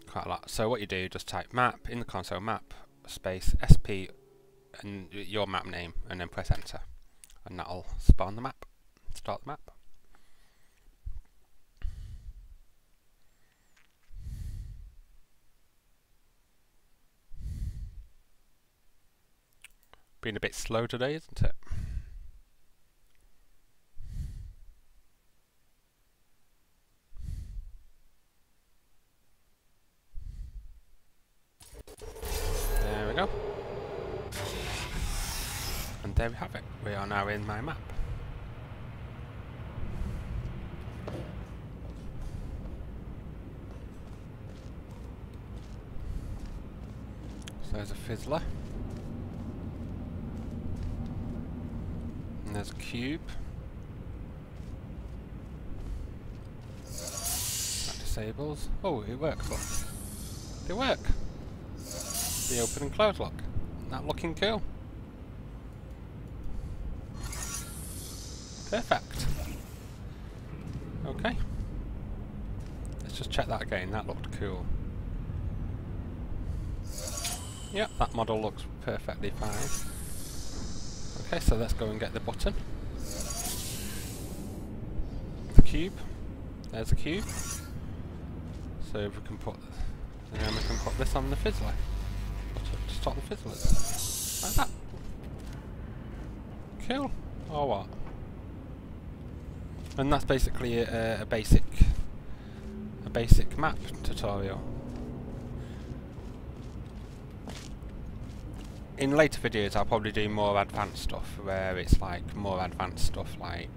quite a lot. So what you do, just type map in the console, map space sp and your map name, and then press enter, and that'll spawn the map, start the map. Been a bit slow today, isn't it? There we go. And there we have it. We are now in my map. So there's a fizzler. And there's a cube. That disables. Oh, it works. They work. The open and close lock. That looking cool. Perfect. Okay. Let's just check that again. That looked cool. Yep, that model looks perfectly fine. Okay, so let's go and get the button. The cube. There's the cube. So we can put, then we can put this on the fizzler. Fizzlers. Like that. Cool. Or what? And that's basically a, a basic, a basic map tutorial. in later videos I'll probably do more advanced stuff where it's like more advanced stuff like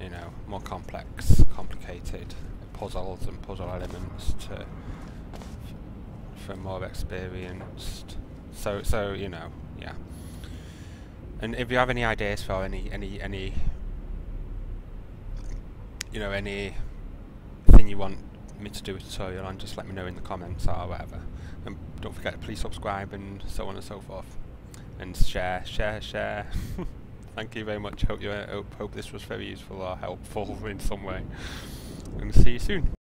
you know more complex complicated puzzles and puzzle elements to for more experienced so so you know yeah and if you have any ideas for any any any you know any thing you want me to do a tutorial on just let me know in the comments or whatever and don't forget to please subscribe and so on and so forth. And share, share, share. Thank you very much. Hope you hope, hope this was very useful or helpful in some way. And see you soon.